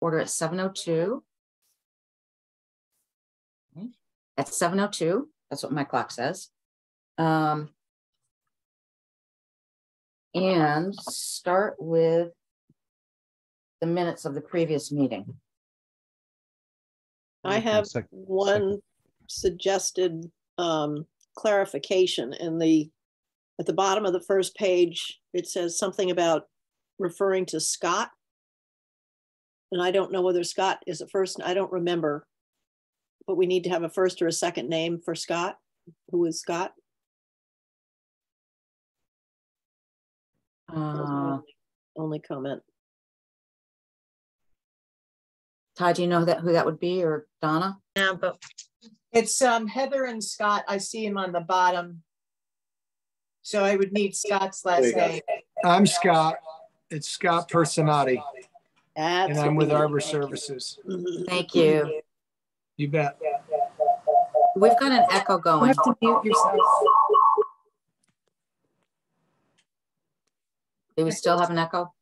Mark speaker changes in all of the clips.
Speaker 1: order at seven oh two. At seven oh two, that's what my clock says. Um. And start with the minutes of the previous meeting.
Speaker 2: I have one suggested um clarification in the, at the bottom of the first page, it says something about referring to Scott. And I don't know whether Scott is a first, I don't remember. But we need to have a first or a second name for Scott. Who is Scott? That
Speaker 1: Uh,
Speaker 2: only- Only comment.
Speaker 1: Todd, do you know that, who that would be, or Donna?
Speaker 3: Yeah, but
Speaker 4: It's um Heather and Scott. I see him on the bottom. So I would need Scott's last name.
Speaker 5: I'm Scott. It's Scott Personati, and I'm with
Speaker 2: we need.
Speaker 5: Arbor Services.
Speaker 2: Mhm.
Speaker 1: Thank you.
Speaker 5: You bet.
Speaker 1: We've got an echo
Speaker 6: You
Speaker 1: going.
Speaker 6: have to mute yourself.
Speaker 1: Do we still have an echo?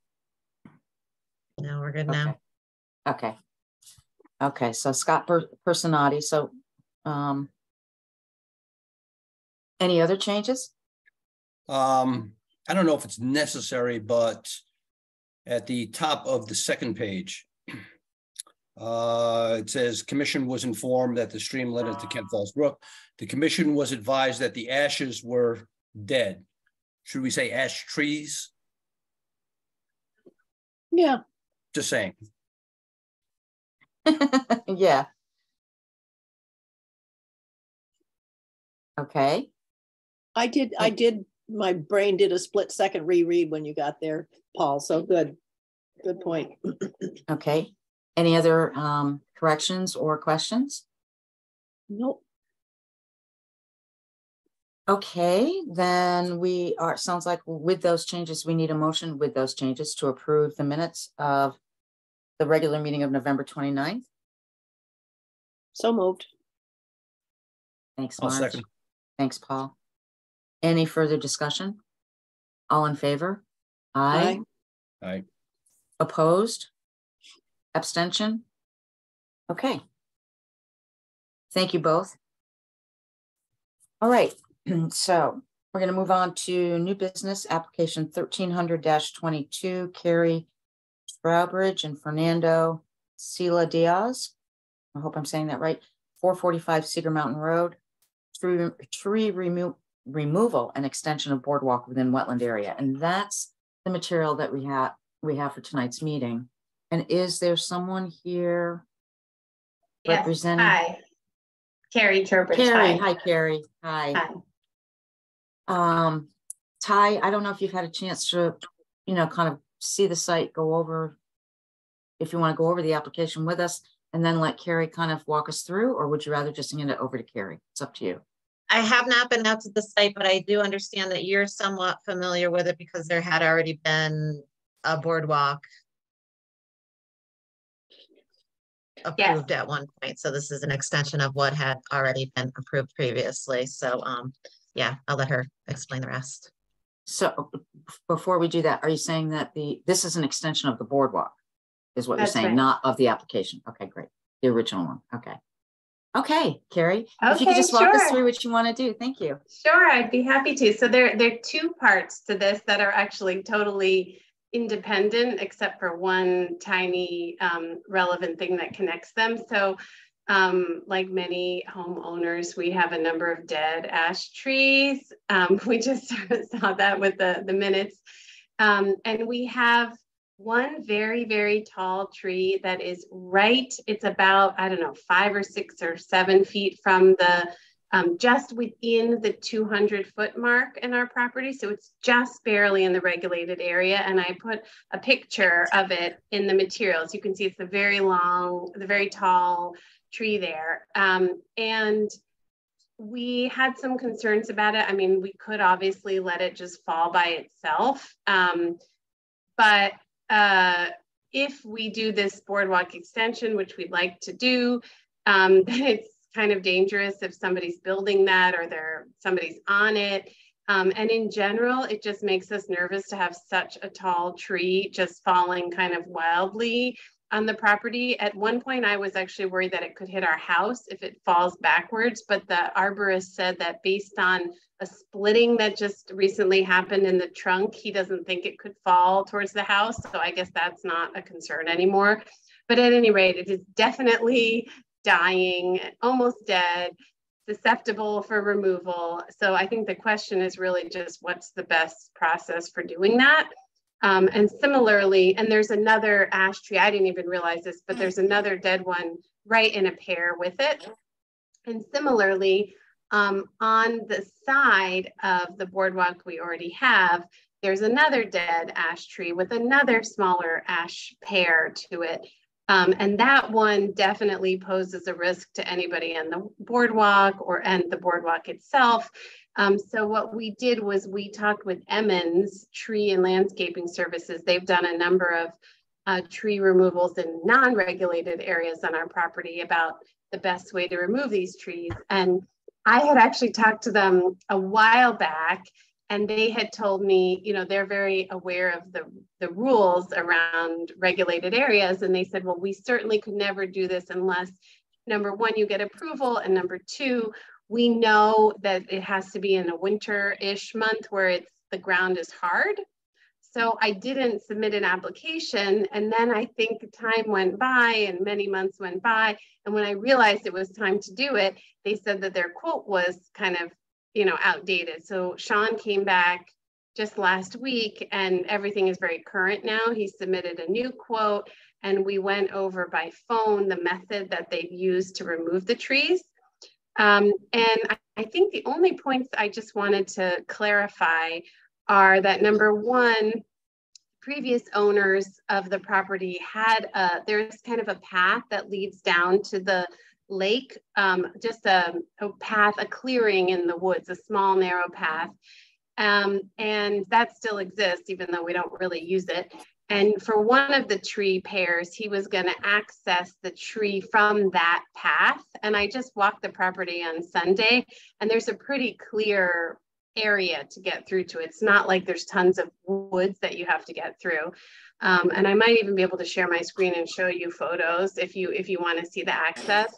Speaker 3: no, we're good now.
Speaker 1: Okay. Okay. Okay, so Scott Per- Personati, so, um. Any other changes?
Speaker 7: Um, I don't know if it's necessary, but at the top of the second page, uh, it says, commission was informed that the stream led into Kent Falls Brook. The commission was advised that the ashes were dead. Should we say ash trees?
Speaker 2: Yeah,
Speaker 7: Just saying.
Speaker 1: Yeah. Okay,
Speaker 2: I did, I did, my brain did a split second reread when you got there, Paul, so good. Good point.
Speaker 1: okay. Any other, um, corrections or questions?
Speaker 2: Nope.
Speaker 1: Okay, then we are, sounds like with those changes, we need a motion with those changes to approve the minutes of the regular meeting of November 29th.
Speaker 2: So moved.
Speaker 1: Thanks,
Speaker 7: I'll
Speaker 1: Marge. Thanks, Paul. Any further discussion? All in favor? Aye.
Speaker 7: Aye.
Speaker 1: Opposed? Abstention? Okay. Thank you both. All right, so we're gonna move on to new business application 1300-22, Carrie Strawbridge and Fernando Sila Diaz. I hope I'm saying that right, four forty-five Cedar Mountain Road. Tree, tree remo- removal and extension of boardwalk within wetland area, and that's the material that we have, we have for tonight's meeting. And is there someone here
Speaker 8: Yes,
Speaker 1: representing?
Speaker 8: hi. Carrie Turbridge,
Speaker 1: Carrie,
Speaker 8: hi.
Speaker 1: hi Carrie, hi.
Speaker 8: Hi.
Speaker 1: Um, Ty, I don't know if you've had a chance to, you know, kind of see the site, go over. If you want to go over the application with us and then let Carrie kind of walk us through, or would you rather just hand it over to Carrie? It's up to you.
Speaker 3: I have not been out to the site, but I do understand that you're somewhat familiar with it because there had already been a boardwalk approved at one point, so this is an extension of what had already been approved previously, so, um, yeah, I'll let her explain the rest.
Speaker 1: So before we do that, are you saying that the, this is an extension of the boardwalk? Is what you're saying,
Speaker 8: right.
Speaker 1: not of the application? Okay, great. The original one, okay. Okay, Carrie, if you could just walk us through what you want to do, thank you.
Speaker 8: Sure, I'd be happy to. So there, there are two parts to this that are actually totally independent, except for one tiny um, relevant thing that connects them. So um, like many homeowners, we have a number of dead ash trees. Um, we just saw that with the, the minutes. Um, and we have one very, very tall tree that is right, it's about, I don't know, five or six or seven feet from the um, just within the 200 foot mark in our property. So it's just barely in the regulated area. And I put a picture of it in the materials. You can see it's the very long, the very tall tree there. Um, and we had some concerns about it. I mean, we could obviously let it just fall by itself. Um, but uh, if we do this boardwalk extension, which we'd like to do, um, then it's kind of dangerous if somebody's building that or there somebody's on it. Um, and in general, it just makes us nervous to have such a tall tree just falling kind of wildly on the property. At one point, I was actually worried that it could hit our house if it falls backwards, but the arborist said that based on a splitting that just recently happened in the trunk, he doesn't think it could fall towards the house. So I guess that's not a concern anymore. But at any rate, it is definitely dying, almost dead, susceptible for removal. So I think the question is really just what's the best process for doing that? Um, and similarly, and there's another ash tree, I didn't even realize this, but there's another dead one right in a pair with it. And similarly, um, on the side of the boardwalk we already have, there's another dead ash tree with another smaller ash pair to it. Um, and that one definitely poses a risk to anybody on the boardwalk or and the boardwalk itself. Um, so what we did was we talked with Emmons Tree and Landscaping Services. They've done a number of uh, tree removals in non-regulated areas on our property about the best way to remove these trees. And I had actually talked to them a while back and they had told me, you know, they're very aware of the, the rules around regulated areas. And they said, well, we certainly could never do this unless number one, you get approval. And number two, we know that it has to be in a winter-ish month where it's the ground is hard. So I didn't submit an application. And then I think time went by and many months went by. And when I realized it was time to do it, they said that their quote was kind of you know, outdated. So Sean came back just last week and everything is very current now. He submitted a new quote and we went over by phone the method that they've used to remove the trees. Um, and I, I think the only points I just wanted to clarify are that number one, previous owners of the property had a, there's kind of a path that leads down to the lake, um, just a, a, path, a clearing in the woods, a small narrow path. Um, and that still exists, even though we don't really use it. And for one of the tree pairs, he was going to access the tree from that path. And I just walked the property on Sunday, and there's a pretty clear area to get through to. It's not like there's tons of woods that you have to get through. Um, and I might even be able to share my screen and show you photos if you if you want to see the access.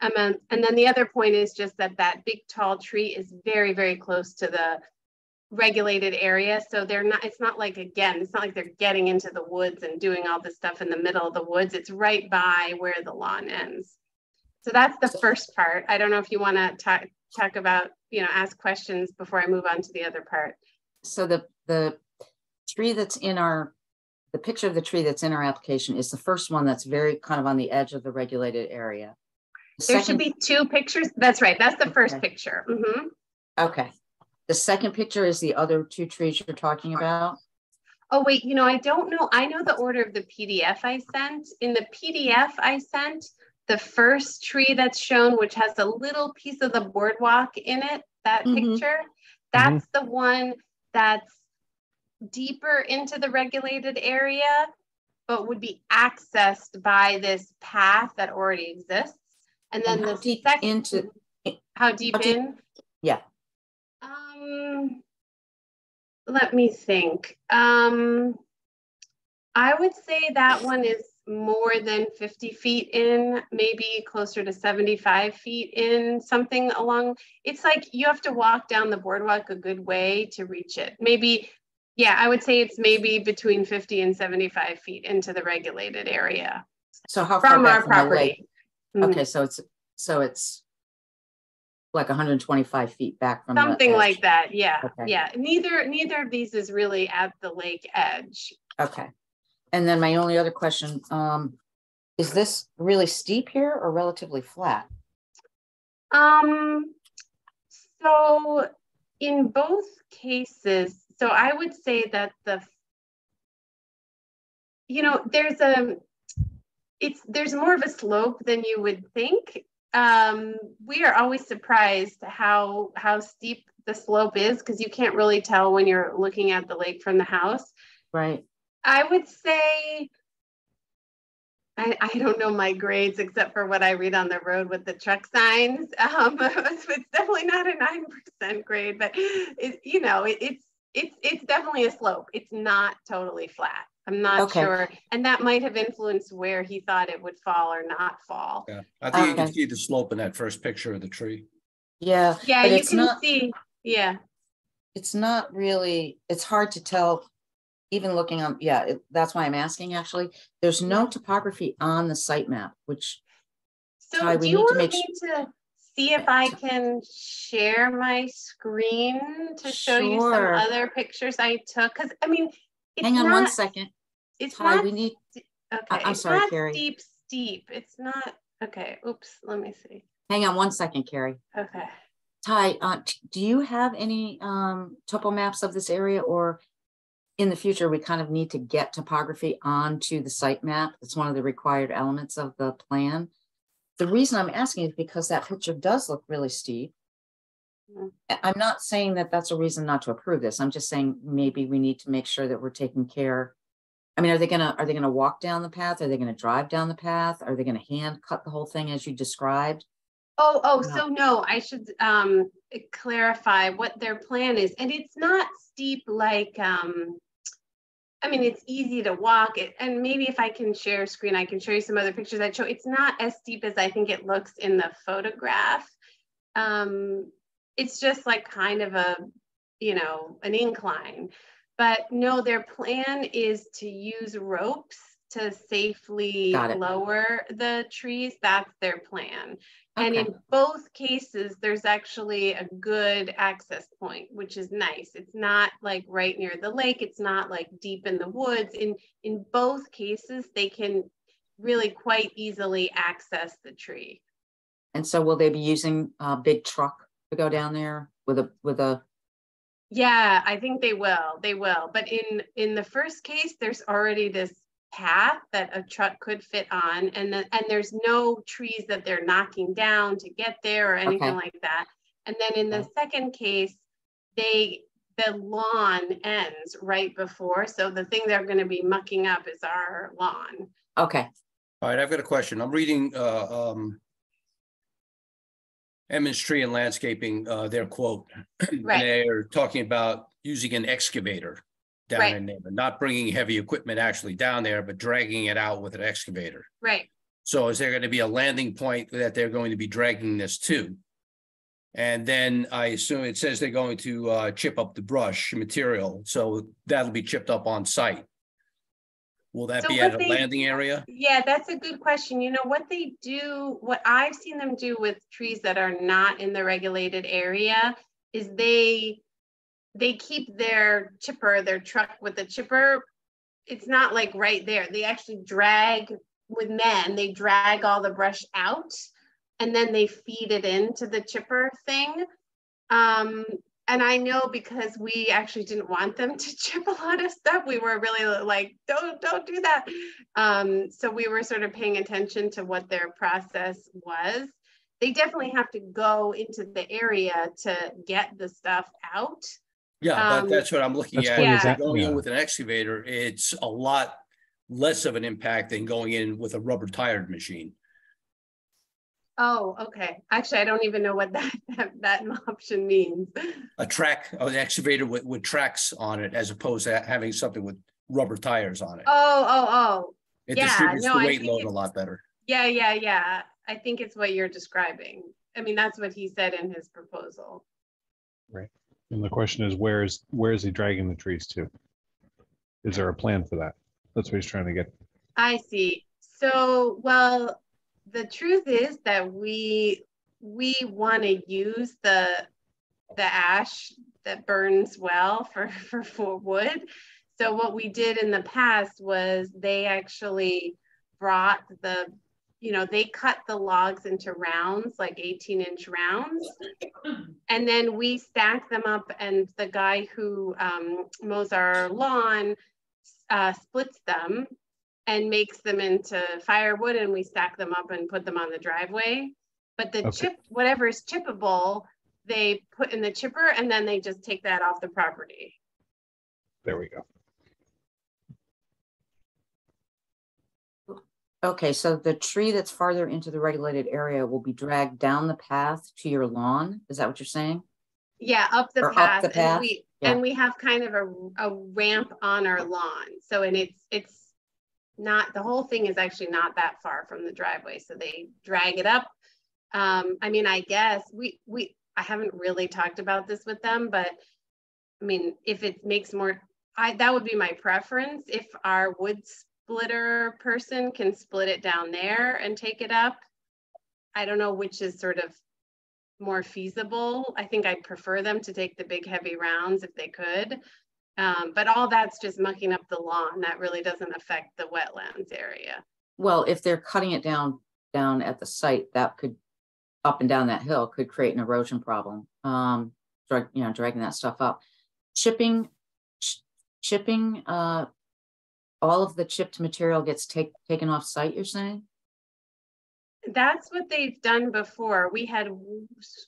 Speaker 8: Um, and then the other point is just that that big tall tree is very, very close to the regulated area. So they're not, it's not like, again, it's not like they're getting into the woods and doing all this stuff in the middle of the woods. It's right by where the lawn ends. So that's the first part. I don't know if you want to talk, talk about, you know, ask questions before I move on to the other part.
Speaker 1: So the, the tree that's in our, the picture of the tree that's in our application is the first one that's very kind of on the edge of the regulated area.
Speaker 8: There should be two pictures. That's right. That's the first okay. picture. Mm -hmm.
Speaker 1: Okay. The second picture is the other two trees you're talking about.
Speaker 8: Oh, wait, you know, I don't know. I know the order of the PDF I sent. In the PDF I sent, the first tree that's shown, which has a little piece of the boardwalk in it, that mm -hmm. picture, that's mm -hmm. the one that's deeper into the regulated area, but would be accessed by this path that already exists. And then and the deep second, into how deep how in? Deep,
Speaker 1: yeah.
Speaker 8: Um, let me think. Um, I would say that one is more than 50 feet in, maybe closer to 75 feet in, something along. It's like you have to walk down the boardwalk a good way to reach it. Maybe, yeah, I would say it's maybe between 50 and 75 feet into the regulated area.
Speaker 1: So how far from our property? Mm-hmm. Okay, so it's so it's like 125 feet back from
Speaker 8: something like that. Yeah, okay. yeah. Neither neither of these is really at the lake edge.
Speaker 1: Okay. And then my only other question: um, Is this really steep here or relatively flat?
Speaker 8: Um. So in both cases, so I would say that the you know there's a it's there's more of a slope than you would think um, we are always surprised how how steep the slope is because you can't really tell when you're looking at the lake from the house
Speaker 1: right
Speaker 8: i would say I, I don't know my grades except for what I read on the road with the truck signs. Um, it's, it's definitely not a nine percent grade, but it, you know it, it's it's it's definitely a slope. It's not totally flat. I'm not
Speaker 1: Okay.
Speaker 8: sure. And that might have influenced where he thought it would fall or not fall.
Speaker 7: Yeah, I think you can see the slope in that first picture of the tree.
Speaker 1: Yeah,
Speaker 8: Yeah,
Speaker 1: But
Speaker 8: you
Speaker 1: it's
Speaker 8: can
Speaker 1: not-
Speaker 8: see, yeah,
Speaker 1: it's not really, it's hard to tell. Even looking on, yeah, it- that's why I'm asking actually. There's no topography on the site map, which,
Speaker 8: so
Speaker 1: Ty,
Speaker 8: do
Speaker 1: we
Speaker 8: you
Speaker 1: need to
Speaker 8: want
Speaker 1: make
Speaker 8: me to see if I can share my screen to show you some other pictures I took? Cause I mean,
Speaker 1: hang on one
Speaker 8: not,
Speaker 1: second.
Speaker 8: it's
Speaker 1: Ty,
Speaker 8: not,
Speaker 1: we need,
Speaker 8: okay,
Speaker 1: I'm
Speaker 8: it's
Speaker 1: sorry,
Speaker 8: not
Speaker 1: Carrie.
Speaker 8: steep, steep. It's not, okay, oops, let me see.
Speaker 1: hang on one second, Carrie.
Speaker 8: Okay.
Speaker 1: Ty, uh, do you have any um topo maps of this area or in the future, we kind of need to get topography onto the site map? It's one of the required elements of the plan. The reason I'm asking is because that picture does look really steep. I- I'm not saying that that's a reason not to approve this. I'm just saying maybe we need to make sure that we're taking care. I mean, are they gonna, are they gonna walk down the path? Are they gonna drive down the path? Are they gonna hand cut the whole thing as you described?
Speaker 8: Oh, oh,
Speaker 1: No.
Speaker 8: so no, I should um clarify what their plan is. And it's not steep like um I mean, it's easy to walk it. And maybe if I can share a screen, I can show you some other pictures that show it's not as steep as I think it looks in the photograph. Um it's just like kind of a, you know, an incline. But no, their plan is to use ropes to safely lower the trees. That's their plan. And in both cases, there's actually a good access point, which is nice. It's not like right near the lake. It's not like deep in the woods. In in both cases, they can really quite easily access the tree.
Speaker 1: And so will they be using a big truck to go down there with a, with a,
Speaker 8: Yeah, I think they will. They will. But in in the first case, there's already this path that a truck could fit on, and the, and there's no trees that they're knocking down to get there or anything
Speaker 1: Okay.
Speaker 8: like that. And then in the
Speaker 1: Okay.
Speaker 8: second case, they the lawn ends right before, so the thing they're going to be mucking up is our lawn.
Speaker 1: okay,
Speaker 7: All right, I've got a question. I'm reading uh um. Emmons Tree and Landscaping, uh, their quote.
Speaker 8: Right.
Speaker 7: They're talking about using an excavator down
Speaker 8: Right.
Speaker 7: in there, not bringing heavy equipment actually down there, but dragging it out with an excavator.
Speaker 8: Right.
Speaker 7: So is there going to be a landing point that they're going to be dragging this to? And then I assume it says they're going to uh chip up the brush material, so that'll be chipped up on site. Will that
Speaker 8: So
Speaker 7: be at a
Speaker 8: they-
Speaker 7: landing area?
Speaker 8: Yeah, that's a good question. You know, what they do, what I've seen them do with trees that are not in the regulated area is they they keep their chipper, their truck with the chipper. It's not like right there. They actually drag with men, they drag all the brush out and then they feed it into the chipper thing. Um, and I know because we actually didn't want them to chip a lot of stuff. We were really like, don't, don't do that. Um, so we were sort of paying attention to what their process was. They definitely have to go into the area to get the stuff out.
Speaker 7: Yeah,
Speaker 8: Um,
Speaker 7: but that's what I'm looking at.
Speaker 9: what
Speaker 8: is
Speaker 7: Is
Speaker 9: that-
Speaker 7: Going in with an excavator, it's a lot less of an impact than going in with a rubber tired machine.
Speaker 8: Oh, okay. Actually, I don't even know what that, that, that option means.
Speaker 7: A track, an excavator with, with tracks on it as opposed to having something with rubber tires on it.
Speaker 8: Oh, oh, oh.
Speaker 7: It
Speaker 8: yeah,
Speaker 7: distributes
Speaker 8: no,
Speaker 7: the weight load a lot better.
Speaker 8: Yeah, yeah, yeah. I think it's what you're describing. I mean, that's what he said in his proposal. Right.
Speaker 9: And the question is, where is, where is he dragging the trees to? Is there a plan for that? That's what he's trying to get.
Speaker 8: I see. So, well, the truth is that we we want to use the the ash that burns well for, for for wood. So what we did in the past was they actually brought the you know they cut the logs into rounds like 18 inch rounds and then we stack them up and the guy who um, mows our lawn uh, splits them and makes them into firewood and we stack them up and put them on the driveway. But the
Speaker 9: Okay.
Speaker 8: chip, whatever is chippable, they put in the chipper and then they just take that off the property.
Speaker 9: There we go.
Speaker 1: okay, so the tree that's farther into the regulated area will be dragged down the path to your lawn? Is that what you're saying?
Speaker 8: Yeah, up the
Speaker 1: Or up
Speaker 8: path.
Speaker 1: the path?
Speaker 8: And we,
Speaker 1: Yeah.
Speaker 8: And we have kind of a, a ramp on our lawn. So, and it's, it's not, the whole thing is actually not that far from the driveway. So they drag it up. Um, I mean, I guess we, we, I haven't really talked about this with them, but I mean, if it makes more, I, that would be my preference. If our wood splitter person can split it down there and take it up. I don't know which is sort of more feasible. I think I'd prefer them to take the big heavy rounds if they could. Um, but all that's just mucking up the lawn. That really doesn't affect the wetlands area.
Speaker 1: Well, if they're cutting it down, down at the site, that could, up and down that hill could create an erosion problem. Um, drag, you know, dragging that stuff up. Chipping, ch- chipping, uh, all of the chipped material gets take, taken off site, you're saying?
Speaker 8: That's what they've done before. We had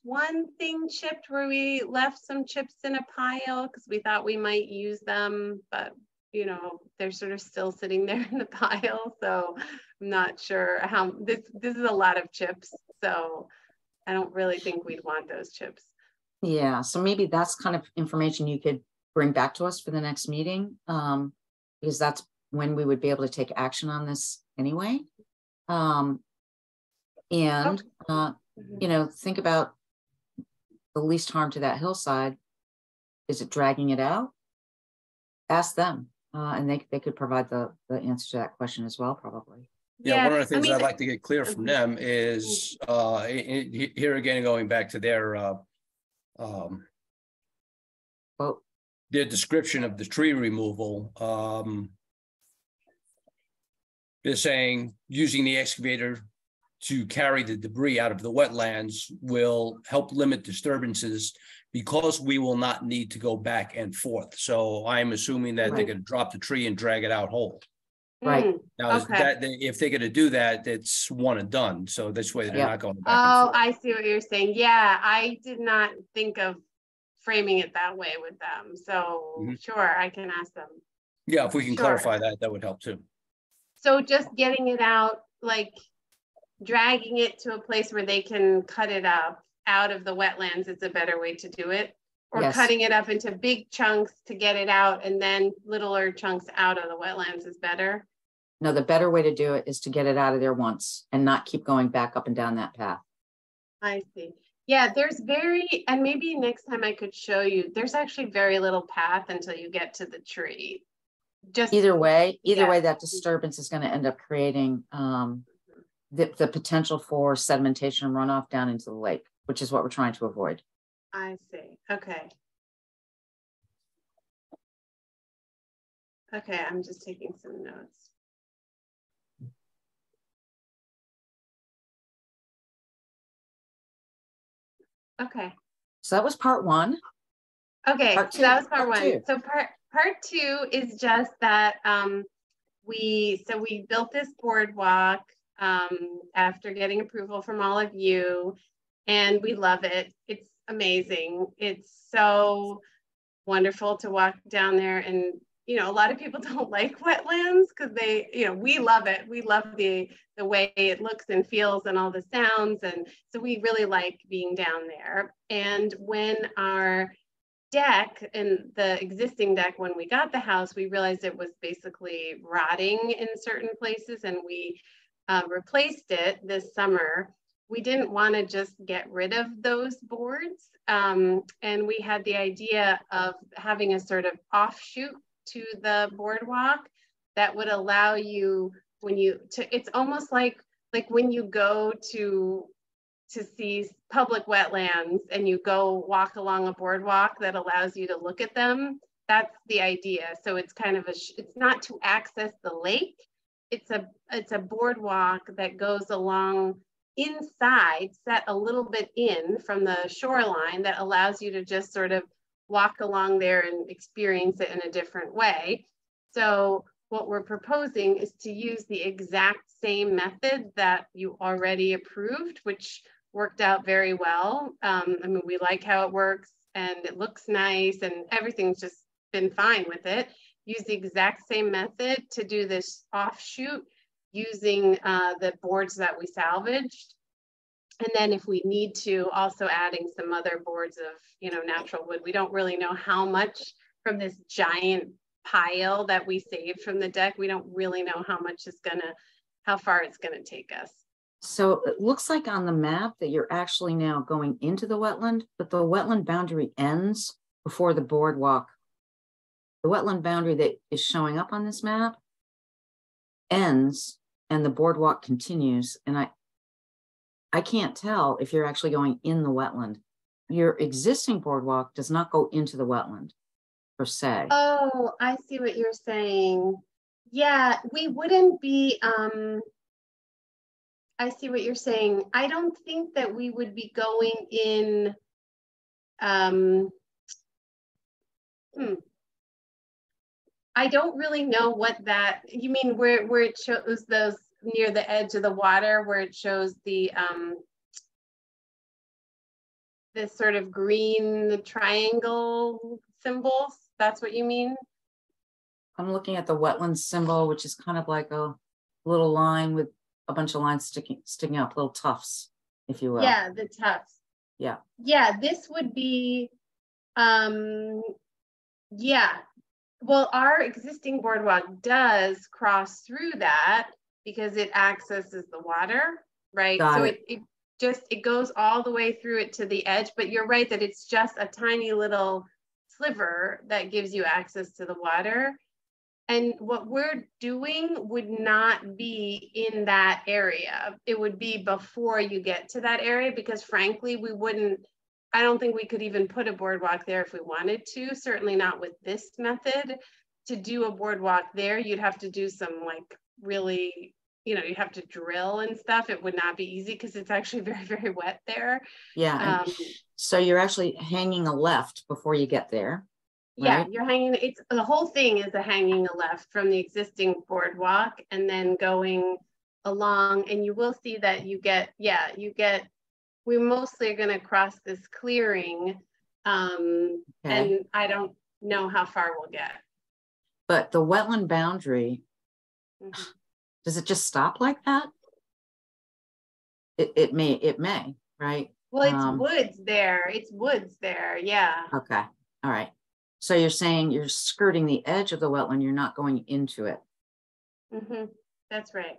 Speaker 8: one thing chipped where we left some chips in a pile because we thought we might use them, but you know, they're sort of still sitting there in the pile. So I'm not sure how this this is a lot of chips. So I don't really think we'd want those chips.
Speaker 1: Yeah, so maybe that's kind of information you could bring back to us for the next meeting. Um, because that's when we would be able to take action on this anyway. Um, and, uh, you know, think about the least harm to that hillside. Is it dragging it out? Ask them, uh, and they, they could provide the, the answer to that question as well, probably.
Speaker 7: Yeah, one of the
Speaker 8: I
Speaker 7: things
Speaker 8: mean,
Speaker 7: I'd like to get clear from them is, uh, i- i- here again, going back to their, uh, um,
Speaker 1: Well,
Speaker 7: their description of the tree removal, um, they're saying using the excavator to carry the debris out of the wetlands will help limit disturbances because we will not need to go back and forth. So I'm assuming that they're
Speaker 1: Right.
Speaker 7: gonna drop the tree and drag it out whole.
Speaker 1: Right.
Speaker 8: Mm.
Speaker 7: Now, is
Speaker 8: Okay.
Speaker 7: that, if they're gonna do that, it's one and done, so this way they're
Speaker 1: Yeah.
Speaker 7: not going back
Speaker 8: Oh,
Speaker 7: and forth.
Speaker 8: I see what you're saying. Yeah, I did not think of framing it that way with them. So
Speaker 7: Mhm.
Speaker 8: sure, I can ask them.
Speaker 7: Yeah, if we can
Speaker 8: Sure.
Speaker 7: clarify that, that would help too.
Speaker 8: So just getting it out, like dragging it to a place where they can cut it up out of the wetlands is a better way to do it. Or
Speaker 1: Yes.
Speaker 8: cutting it up into big chunks to get it out and then littler chunks out of the wetlands is better.
Speaker 1: no, the better way to do it is to get it out of there once and not keep going back up and down that path.
Speaker 8: I see. Yeah, there's very, and maybe next time I could show you, there's actually very little path until you get to the tree. Just
Speaker 1: Either way, either
Speaker 8: Yeah.
Speaker 1: way, that disturbance is gonna end up creating, um, the, the potential for sedimentation and runoff down into the lake, which is what we're trying to avoid.
Speaker 8: I see, okay. Okay, I'm just taking some notes. Okay,
Speaker 1: So that was part one.
Speaker 8: okay,
Speaker 1: Part
Speaker 8: so that was part
Speaker 1: part two.
Speaker 8: one. So part, part two is just that, um, we, so we built this boardwalk, um, after getting approval from all of you. And we love it. It's amazing. It's so wonderful to walk down there and you know a lot of people don't like wetlands because they you know we love it we love the the way it looks and feels and all the sounds and so we really like being down there and when our deck and the existing deck when we got the house we realized it was basically rotting in certain places and we uh, replaced it this summer we didn't want to just get rid of those boards. Um, and we had the idea of having a sort of offshoot to the boardwalk that would allow you when you to it's almost like like when you go to to see public wetlands and you go walk along a boardwalk that allows you to look at them that's the idea so it's kind of a it's not to access the lake it's a it's a boardwalk that goes along inside, set a little bit in from the shoreline that allows you to just sort of walk along there and experience it in a different way. So what we're proposing is to use the exact same method that you already approved, which worked out very well. Um, I mean, we like how it works and it looks nice and everything's just been fine with it. Use the exact same method to do this offshoot using uh, the boards that we salvaged. and then if we need to, also adding some other boards of, you know, natural wood. We don't really know how much from this giant pile that we saved from the deck. We don't really know how much is gonna, how far it's gonna take us.
Speaker 1: So it looks like on the map that you're actually now going into the wetland, but the wetland boundary ends before the boardwalk. The wetland boundary that is showing up on this map ends and the boardwalk continues. And I, I can't tell if you're actually going in the wetland. Your existing boardwalk does not go into the wetland per se.
Speaker 8: Oh, I see what you're saying. Yeah, we wouldn't be, um, I see what you're saying. I don't think that we would be going in, um, hmm. I don't really know what that, you mean where, where it shows those near the edge of the water, where it shows the, um, this sort of green triangle symbols? That's what you mean?
Speaker 1: I'm looking at the wetland symbol, which is kind of like a little line with a bunch of lines sticking sticking up, little tufts, if you will.
Speaker 8: Yeah, the tufts.
Speaker 1: Yeah.
Speaker 8: Yeah, this would be, um, yeah. Well, our existing boardwalk does cross through that because it accesses the water, right?
Speaker 1: Got
Speaker 8: so
Speaker 1: it.
Speaker 8: it, it just, it goes all the way through it to the edge, but you're right that it's just a tiny little sliver that gives you access to the water. And what we're doing would not be in that area. It would be before you get to that area because frankly, we wouldn't, I don't think we could even put a boardwalk there if we wanted to, certainly not with this method. To do a boardwalk there, you'd have to do some like really, you know, you have to drill and stuff. It would not be easy because it's actually very, very wet there.
Speaker 1: Yeah.
Speaker 8: Um,
Speaker 1: so you're actually hanging a left before you get there.
Speaker 8: Yeah, you're hanging, it's, the whole thing is a hanging a left from the existing boardwalk and then going along and you will see that you get, yeah, you get, we mostly are gonna cross this clearing. Um,
Speaker 1: Okay.
Speaker 8: and I don't know how far we'll get.
Speaker 1: But the wetland boundary,
Speaker 8: Mhm.
Speaker 1: does it just stop like that? It, it may, it may, right?
Speaker 8: Well,
Speaker 1: Um,
Speaker 8: it's woods there, it's woods there, yeah.
Speaker 1: Okay, all right. So you're saying you're skirting the edge of the wetland, you're not going into it.
Speaker 8: Mm-hmm. that's right.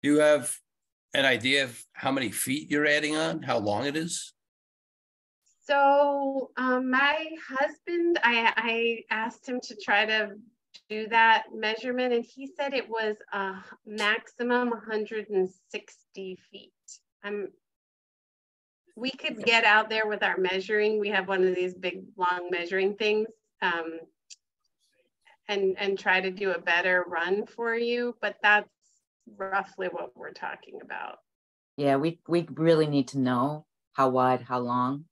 Speaker 7: You have an idea of how many feet you're adding on, how long it is?
Speaker 8: So um, my husband, I, I asked him to try to do that measurement and he said it was a maximum 160 feet. Um, we could get out there with our measuring. We have one of these big long measuring things um, and, and try to do a better run for you, but that's roughly what we're talking about.
Speaker 1: Yeah, we, we really need to know how wide, how long,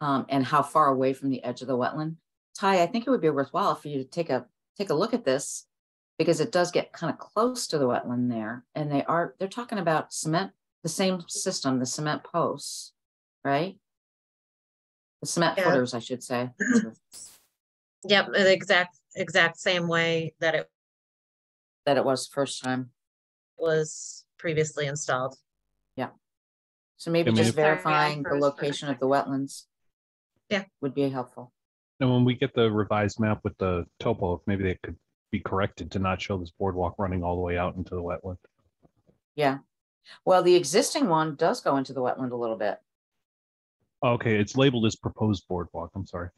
Speaker 1: um, and how far away from the edge of the wetland. Ty, I think it would be worthwhile for you to take a, take a look at this because it does get kind of close to the wetland there and they are, they're talking about cement, the same system, the cement posts, right? The cement
Speaker 3: Yeah.
Speaker 1: footers, I should say.
Speaker 3: Yep, the exact, exact same way that it
Speaker 1: That it was first time.
Speaker 3: Was previously installed. Yeah.
Speaker 1: So maybe
Speaker 9: I mean,
Speaker 1: just
Speaker 9: if-
Speaker 1: verifying the
Speaker 8: froze for a
Speaker 1: location of the wetlands.
Speaker 3: Yeah.
Speaker 1: Would be helpful.
Speaker 9: And when we get the revised map with the topo, if maybe they could be corrected to not show this boardwalk running all the way out into the wetland.
Speaker 1: Yeah. Well, the existing one does go into the wetland a little bit.
Speaker 9: Okay, it's labeled as proposed boardwalk. I'm sorry.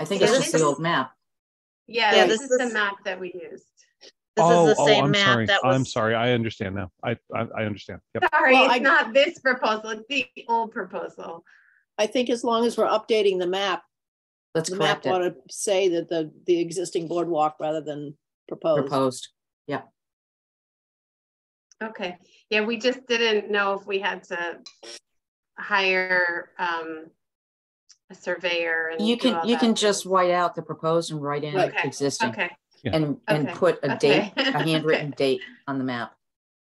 Speaker 1: I think
Speaker 3: So
Speaker 1: it's
Speaker 3: this
Speaker 1: just the
Speaker 3: is-
Speaker 1: old map.
Speaker 8: Yeah,
Speaker 3: Yeah,
Speaker 8: this
Speaker 3: this
Speaker 8: is the
Speaker 3: is-
Speaker 8: map that we used.
Speaker 3: This
Speaker 9: Oh,
Speaker 3: is the
Speaker 9: oh, I'm
Speaker 3: map
Speaker 9: sorry.
Speaker 3: that
Speaker 9: I'm sorry. I understand now. I, I, I understand. Yep.
Speaker 8: Sorry,
Speaker 2: Well,
Speaker 8: it's
Speaker 2: I-
Speaker 8: not this proposal, it's the old proposal.
Speaker 2: I think as long as we're updating the map,
Speaker 1: Let's
Speaker 2: the map
Speaker 1: correct
Speaker 2: ought to say that the, the existing boardwalk rather than proposed.
Speaker 1: Proposed. Yeah.
Speaker 8: Okay, yeah, we just didn't know if we had to hire um a surveyor and
Speaker 1: You can,
Speaker 8: all
Speaker 1: you
Speaker 8: that
Speaker 1: can just white out the proposed and write in
Speaker 8: Okay,
Speaker 1: existing
Speaker 8: Okay,
Speaker 1: and, and
Speaker 8: okay,
Speaker 1: put a date, a handwritten
Speaker 8: okay.
Speaker 1: date on the map.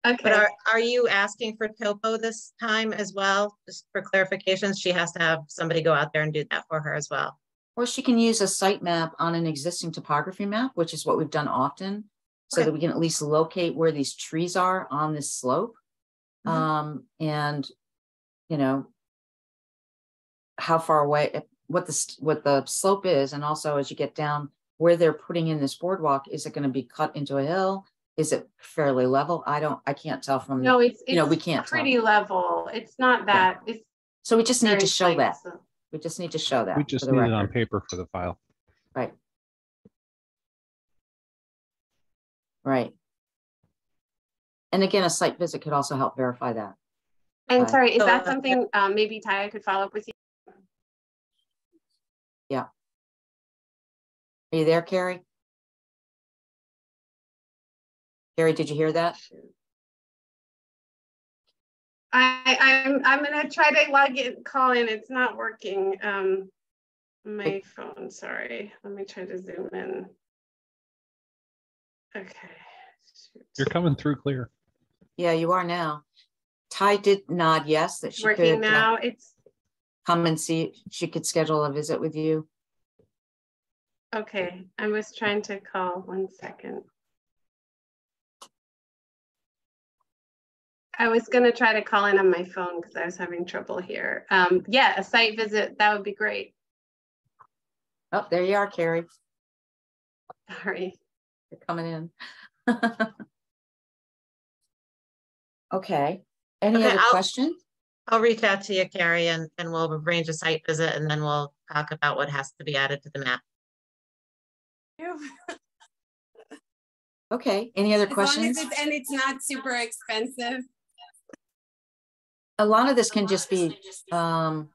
Speaker 8: Okay.
Speaker 3: but are, are you asking for topo this time as well? Just for clarifications, she has to have somebody go out there and do that for her as well.
Speaker 1: Or she can use a site map on an existing topography map, which is what we've done often. so
Speaker 3: Okay.
Speaker 1: that we can at least locate where these trees are on this slope.
Speaker 3: Mhm.
Speaker 1: Um, and, you know, how far away, what the, what the slope is, and also as you get down where they're putting in this boardwalk, is it gonna be cut into a hill? Is it fairly level? I don't, I can't tell from,
Speaker 8: No, it's,
Speaker 1: you know, we can't tell.
Speaker 8: pretty level. It's not that, it's
Speaker 1: so we just need to show that.
Speaker 8: so-
Speaker 1: We just need to show that.
Speaker 9: We just
Speaker 1: the
Speaker 9: need it on paper for the file.
Speaker 1: Right. Right. And again, a site visit could also help verify that.
Speaker 8: And
Speaker 1: Right.
Speaker 8: sorry, is
Speaker 3: So,
Speaker 8: that
Speaker 3: uh,
Speaker 8: something, um, maybe Taya could follow up with you?
Speaker 1: Are you there, Carrie? Carrie, did you hear that?
Speaker 8: I, I'm, I'm gonna try to log in, call in. It's not working. Um, my phone, sorry. Let me try to zoom in. Okay. shoot.
Speaker 9: You're coming through clear.
Speaker 1: Yeah, you are now. Ty did nod yes, that she
Speaker 8: Working
Speaker 1: could uh,
Speaker 8: now. It's,
Speaker 1: come and see, she could schedule a visit with you.
Speaker 8: Okay. I was trying to call, one second. I was gonna try to call in on my phone because I was having trouble here. Um, yeah, a site visit, that would be great.
Speaker 1: Oh, there you are, Carrie.
Speaker 8: Sorry.
Speaker 1: You're coming in. Okay, any
Speaker 3: Okay,
Speaker 1: other
Speaker 3: I'll-
Speaker 1: questions?
Speaker 3: I'll reach out to you, Carrie, and, and we'll arrange a site visit and then we'll talk about what has to be added to the map.
Speaker 1: Okay, any other
Speaker 6: As
Speaker 1: questions?
Speaker 6: it's, and it's not super expensive.
Speaker 1: A lot of this can just be um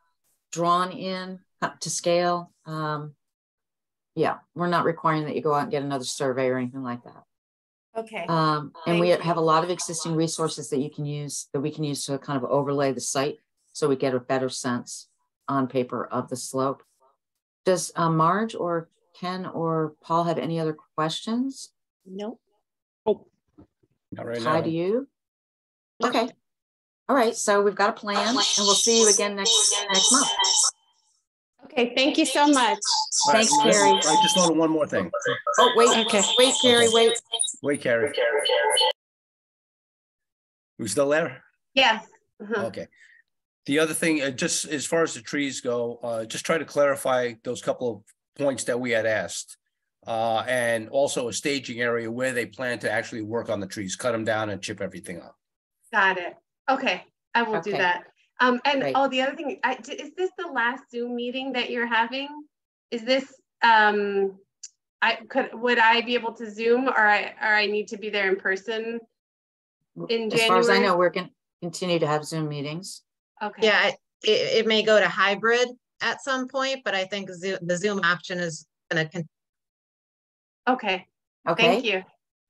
Speaker 1: drawn in up to scale. Um Yeah, we're not requiring that you go out and get another survey or anything like that.
Speaker 6: Okay.
Speaker 1: Um, and we have a lot of existing resources that you can use, that we can use to kind of overlay the site. So we get a better sense on paper of the slope. Does uh, Marge or Ken or Paul have any other questions?
Speaker 2: Nope.
Speaker 7: Not right
Speaker 1: Hi
Speaker 7: now.
Speaker 1: to you?
Speaker 2: Nope.
Speaker 1: Okay. All right, so we've got a plan and we'll see you again next, next month.
Speaker 8: Okay, thank you so much.
Speaker 7: All right,
Speaker 1: Thanks,
Speaker 7: listen,
Speaker 1: Carrie.
Speaker 7: I just thought of one more thing.
Speaker 1: Oh, wait,
Speaker 8: Okay.
Speaker 1: wait, Carrie, wait.
Speaker 7: Wait, Carrie. You still there?
Speaker 8: Yes. uh-huh.
Speaker 7: Okay. The other thing, uh, just as far as the trees go, uh, just try to clarify those couple of points that we had asked. Uh, and also a staging area where they plan to actually work on the trees, cut them down and chip everything up.
Speaker 8: Got it. Okay, I will do that. Um, and
Speaker 1: Great.
Speaker 8: oh, the other thing, I, d- is this the last Zoom meeting that you're having? Is this, um, I could, would I be able to Zoom or I, or I need to be there in person? In
Speaker 1: As far as I know, we're gonna continue to have Zoom meetings.
Speaker 8: Okay.
Speaker 3: Yeah, it, it it may go to hybrid at some point, but I think Zoom, the Zoom option is gonna, con-
Speaker 8: Okay,
Speaker 1: Okay,
Speaker 8: thank you.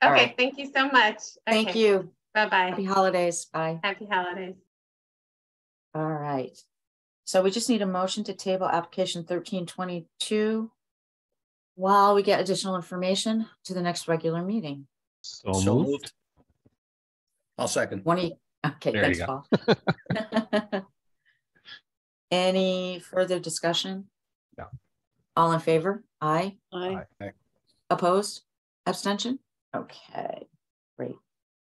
Speaker 8: Okay,
Speaker 1: right.
Speaker 8: thank you so much.
Speaker 1: thank you.
Speaker 8: Bye-bye.
Speaker 1: Happy holidays. Bye.
Speaker 8: Happy holidays.
Speaker 1: All right. So we just need a motion to table application thirteen twenty-two while we get additional information to the next regular meeting.
Speaker 9: So
Speaker 7: So
Speaker 9: moved.
Speaker 7: moved. I'll second.
Speaker 1: One, e- okay,
Speaker 9: There
Speaker 1: thanks, Paul. Any further discussion?
Speaker 9: No.
Speaker 1: All in favor? Aye.
Speaker 2: I,
Speaker 1: Opposed? Abstention? Okay, great.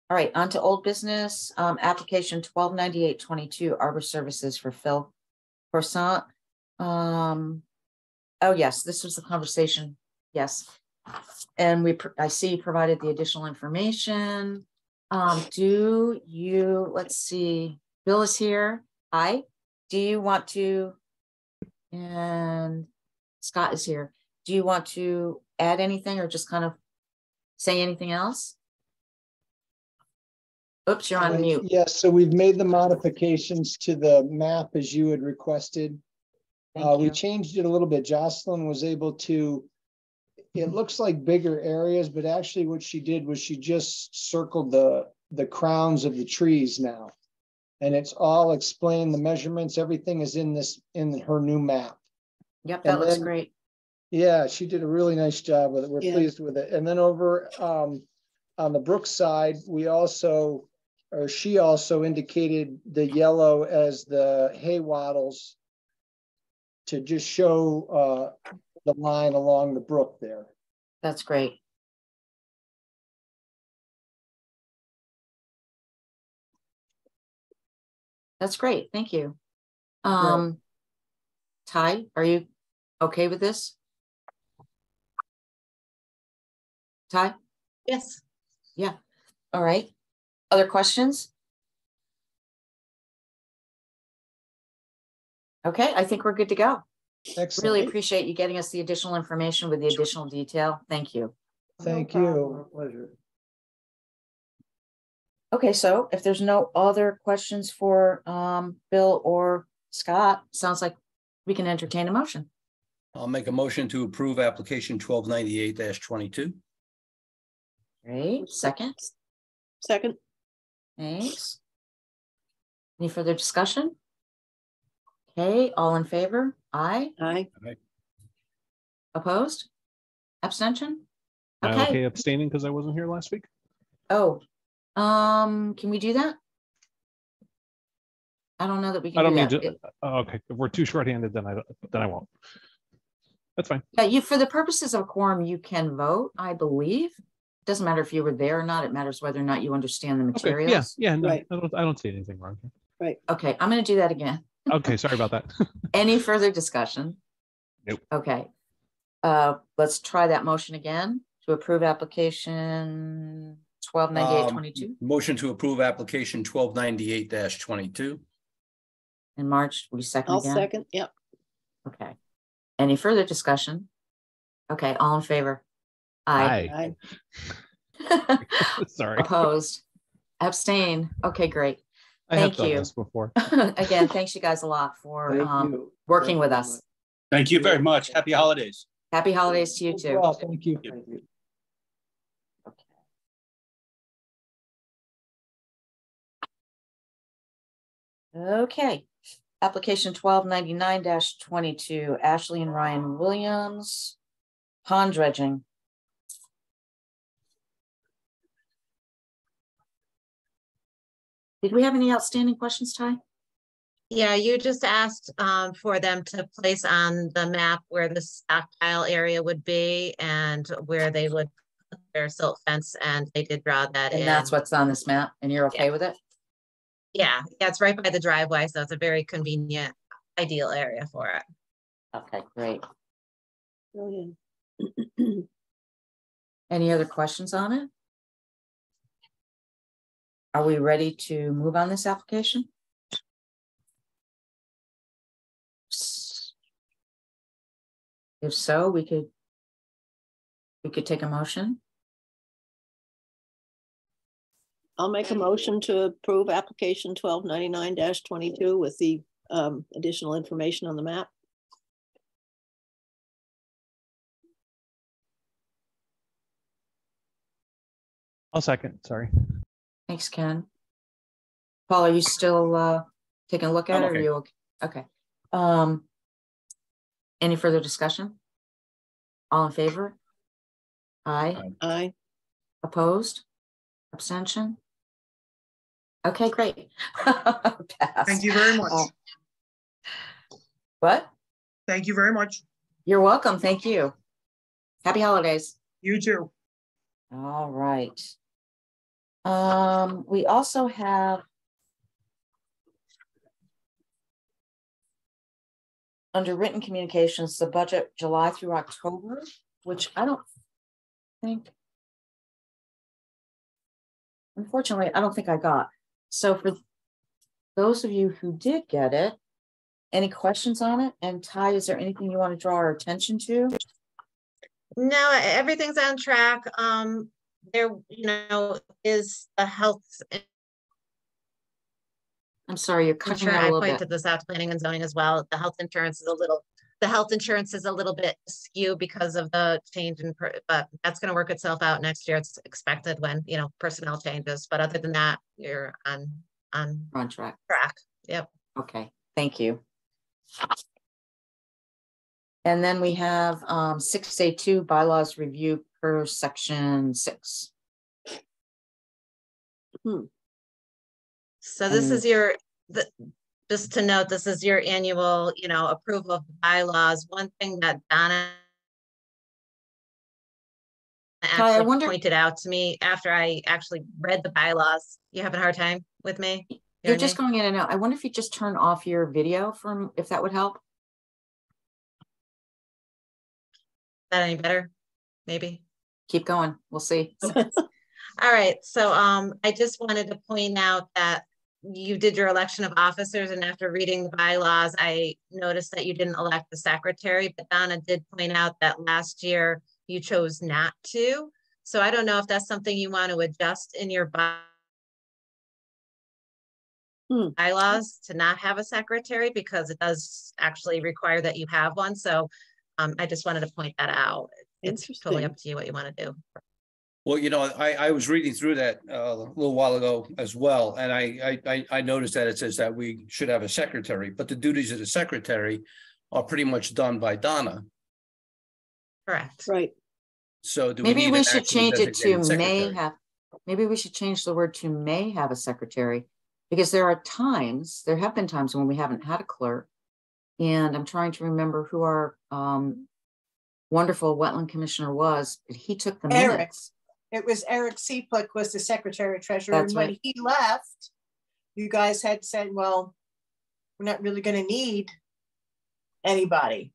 Speaker 1: All right, on to old business, um, application twelve ninety-eight twenty-two Arbor Services for Phil Croissant. Um, oh, yes, this was the conversation, yes. And we, I see you provided the additional information. Um, do you, let's see, Bill is here. Hi, do you want to? And Scott is here. Do you want to add anything or just kind of say anything else? Oops, you're on mute.
Speaker 5: Yes, so we've made the modifications to the map as you had requested. Uh, we changed it a little bit. Jocelyn was able to, it looks like bigger areas, but actually what she did was she just circled the, the crowns of the trees now. And it's all explained, the measurements, everything is in this, in her new map.
Speaker 1: Yep, that
Speaker 5: and
Speaker 1: looks
Speaker 5: then-
Speaker 1: great.
Speaker 5: Yeah, she did a really nice job with it. We're
Speaker 2: Yeah.
Speaker 5: pleased with it. And then over um on the Brook side, we also, or she also indicated the yellow as the hay wattles to just show uh the line along the brook there.
Speaker 1: That's great. That's great. Thank you. Um, Ty, are you okay with this? Ty?
Speaker 3: Yes. Yeah.
Speaker 1: All right. Other questions? Okay, I think we're good to go. Really appreciate you getting us the additional information with the additional detail. Thank you.
Speaker 5: Thank you. Pleasure.
Speaker 1: Okay, so if there's no other questions for um Bill or Scott, sounds like we can entertain a motion.
Speaker 7: I'll make a motion to approve application 1298-22.
Speaker 1: Great, second,
Speaker 2: Second,
Speaker 1: thanks. Any further discussion? Okay, all in favor? Aye,
Speaker 2: aye.
Speaker 1: opposed? Abstention?
Speaker 9: Am I
Speaker 1: Okay,
Speaker 9: okay abstaining because I wasn't here last week?
Speaker 1: oh, um, can we do that? I don't know that we can.
Speaker 9: I don't
Speaker 1: do
Speaker 9: mean
Speaker 1: that.
Speaker 9: to,
Speaker 1: It-
Speaker 9: oh, okay, if we're too short-handed, then I, then I won't. That's fine.
Speaker 1: Yeah, you, for the purposes of a quorum, you can vote, I believe. Doesn't matter if you were there or not, it matters whether or not you understand the
Speaker 9: Okay, yeah, yeah, no, I don't, I don't see anything wrong. here.
Speaker 1: Okay, I'm gonna do that again.
Speaker 9: Okay, sorry about that.
Speaker 1: Any further discussion?
Speaker 9: Nope.
Speaker 1: Okay. Uh, let's try that motion again to approve application twelve ninety-eight
Speaker 7: Um,
Speaker 1: twenty-two
Speaker 7: Motion to approve application twelve ninety-eight twenty-two.
Speaker 1: in March. We 2nd
Speaker 2: I'll
Speaker 1: again?
Speaker 2: second, yep.
Speaker 1: Okay. Any further discussion? Okay, all in favor? Aye.
Speaker 9: Hi, sorry.
Speaker 1: Opposed? Abstain? Okay, great.
Speaker 9: I have
Speaker 1: thank
Speaker 9: done
Speaker 1: you.
Speaker 9: this before.
Speaker 1: Again, thanks you guys a lot for um working with us.
Speaker 10: Thank you very much. Happy holidays.
Speaker 1: Happy holidays to you too.
Speaker 5: Well, thank you.
Speaker 1: Okay, application 1299-22, Ashley and Ryan Williams. Pond dredging. Did we have any outstanding questions, Ty?
Speaker 3: Yeah, you just asked um for them to place on the map where the stockpile area would be and where they would put their silt fence, and they did draw that in.
Speaker 1: And that's what's on this map, and you're okay with it?
Speaker 3: Yeah, yeah, it's right by the driveway, so it's a very convenient, ideal area for it.
Speaker 1: Okay, great.
Speaker 2: Brilliant.
Speaker 1: Any other questions on it? Are we ready to move on this application? If so, we could. We could take a motion.
Speaker 2: I'll make a motion to approve application 1299-22 with the um additional information on the map.
Speaker 9: I'll second, sorry.
Speaker 1: Thanks, Ken. Paul, are you still uh taking a look at
Speaker 7: I'm
Speaker 1: it? Or
Speaker 7: okay.
Speaker 1: you okay? Okay. Um. Any further discussion? All in favor? Aye.
Speaker 2: Aye.
Speaker 1: Opposed? Abstention? Okay, great.
Speaker 4: Thank you very much.
Speaker 1: Uh, What?
Speaker 4: Thank you very much.
Speaker 1: You're welcome. Thank you. Happy holidays.
Speaker 4: You too.
Speaker 1: All right. Um, we also have under written communications, the budget July through October, which I don't think unfortunately, I don't think I got. So for those of you who did get it, any questions on it? And Ty, is there anything you want to draw our attention to?
Speaker 3: No, everything's on track. Um, there, you know, is the health
Speaker 1: I'm sorry, you're cutting
Speaker 3: insurance.
Speaker 1: out a
Speaker 3: I
Speaker 1: little bit.
Speaker 3: pointed this out to planning and zoning as well. The health insurance is a little, the health insurance is a little bit skewed because of the change in, per- but that's gonna work itself out next year. It's expected when, you know, personnel changes. But other than that, you're on, on
Speaker 1: on track.
Speaker 3: track. Yep.
Speaker 1: Okay, thank you. And then we have um six A two bylaws review per section six. Hmm.
Speaker 3: So this
Speaker 1: And-
Speaker 3: is your, the, just to note, this is your annual, you know, approval of bylaws. One thing that Donna
Speaker 1: I
Speaker 3: actually
Speaker 1: wonder-
Speaker 3: pointed out to me after I actually read the bylaws. You having a hard time with me?
Speaker 1: You're just
Speaker 3: me?
Speaker 1: going in and out. I wonder if you just turn off your video from, if that would help?
Speaker 3: that any better? Maybe?
Speaker 1: Keep going. We'll see.
Speaker 3: All right, so um, I just wanted to point out that you did your election of officers and after reading the bylaws, I noticed that you didn't elect the secretary, but Donna did point out that last year you chose not to. So I don't know if that's something you want to adjust in your by-
Speaker 2: Hmm.
Speaker 3: bylaws to not have a secretary because it does actually require that you have one. So um, I just wanted to point that out. It's totally up to you what you want to do.
Speaker 7: Well, you know, I, I was reading through that uh, a little while ago as well, and I, I, I, I noticed that it says that we should have a secretary, but the duties of the secretary are pretty much done by Donna.
Speaker 3: Correct.
Speaker 2: Right.
Speaker 7: So do we
Speaker 1: Maybe
Speaker 7: need
Speaker 1: we should change it to
Speaker 7: designated
Speaker 1: may have, maybe we should change the word to may have a secretary. Because there are times, there have been times when we haven't had a clerk. And I'm trying to remember who our um wonderful wetland commissioner was, but he took the
Speaker 4: Eric.
Speaker 1: minutes.
Speaker 4: It was Eric Seeplick was the secretary treasurer. And
Speaker 1: That's
Speaker 4: when
Speaker 1: right.
Speaker 4: he left, you guys had said, well, we're not really gonna need anybody.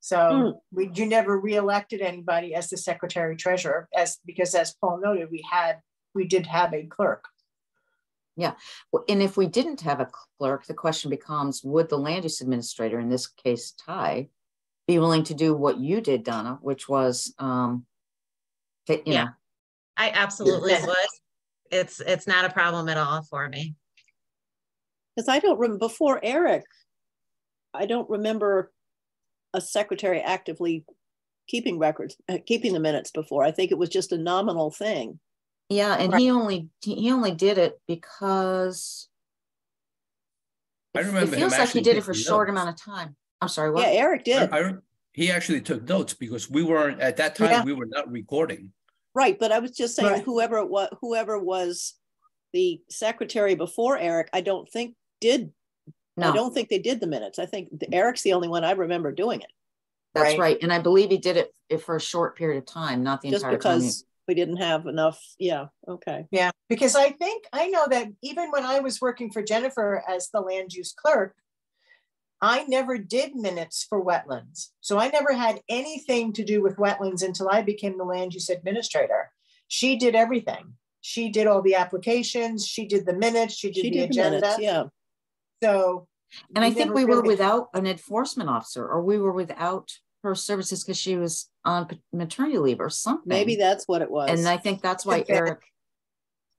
Speaker 4: So we, you never reelected anybody as the secretary treasurer as, because as Paul noted, we had, we did have a clerk.
Speaker 1: Yeah, And if we didn't have a clerk, the question becomes, would the land use administrator, in this case Ty, be willing to do what you did, Donna, which was um you
Speaker 3: Yeah.
Speaker 1: know,
Speaker 3: I absolutely
Speaker 4: Yeah.
Speaker 3: would. It's, it's not a problem at all for me.
Speaker 2: Because I don't remember, before Eric, I don't remember a secretary actively keeping records, uh, keeping the minutes before. I think it was just a nominal thing.
Speaker 1: Yeah, and he only, he he only did it because
Speaker 7: I
Speaker 1: it- it
Speaker 7: remember him
Speaker 1: feels like he did it for a short
Speaker 7: notes.
Speaker 1: amount of time. I'm sorry,
Speaker 2: Yeah,
Speaker 1: what?
Speaker 2: Eric did.
Speaker 7: I, I- he actually took notes because we weren't, at that
Speaker 4: Yeah.
Speaker 7: time, we were not recording.
Speaker 2: Right, but I was just saying
Speaker 4: Right.
Speaker 2: whoever what whoever was the secretary before Eric, I don't think did. I don't think they did the minutes. I think Eric's the only one I remember doing it,
Speaker 1: that's
Speaker 4: Right.
Speaker 1: right. And I believe he did it for a short period of time, not the
Speaker 2: just
Speaker 1: entire time. he-
Speaker 2: because we didn't have enough. Yeah, okay.
Speaker 4: Yeah, because I think, I know that even when I was working for Jennifer as the land use clerk, I never did minutes for wetlands. So I never had anything to do with wetlands until I became the land use administrator. She did everything. She did all the applications, she did the minutes, she did
Speaker 2: She
Speaker 4: the
Speaker 2: did the minutes,
Speaker 4: agenda.
Speaker 2: yeah.
Speaker 4: So.
Speaker 1: And I think
Speaker 4: never
Speaker 1: we were without an enforcement officer or we were without her services because she was on maternity leave or something.
Speaker 2: Maybe that's what it was.
Speaker 1: And I think that's why Eric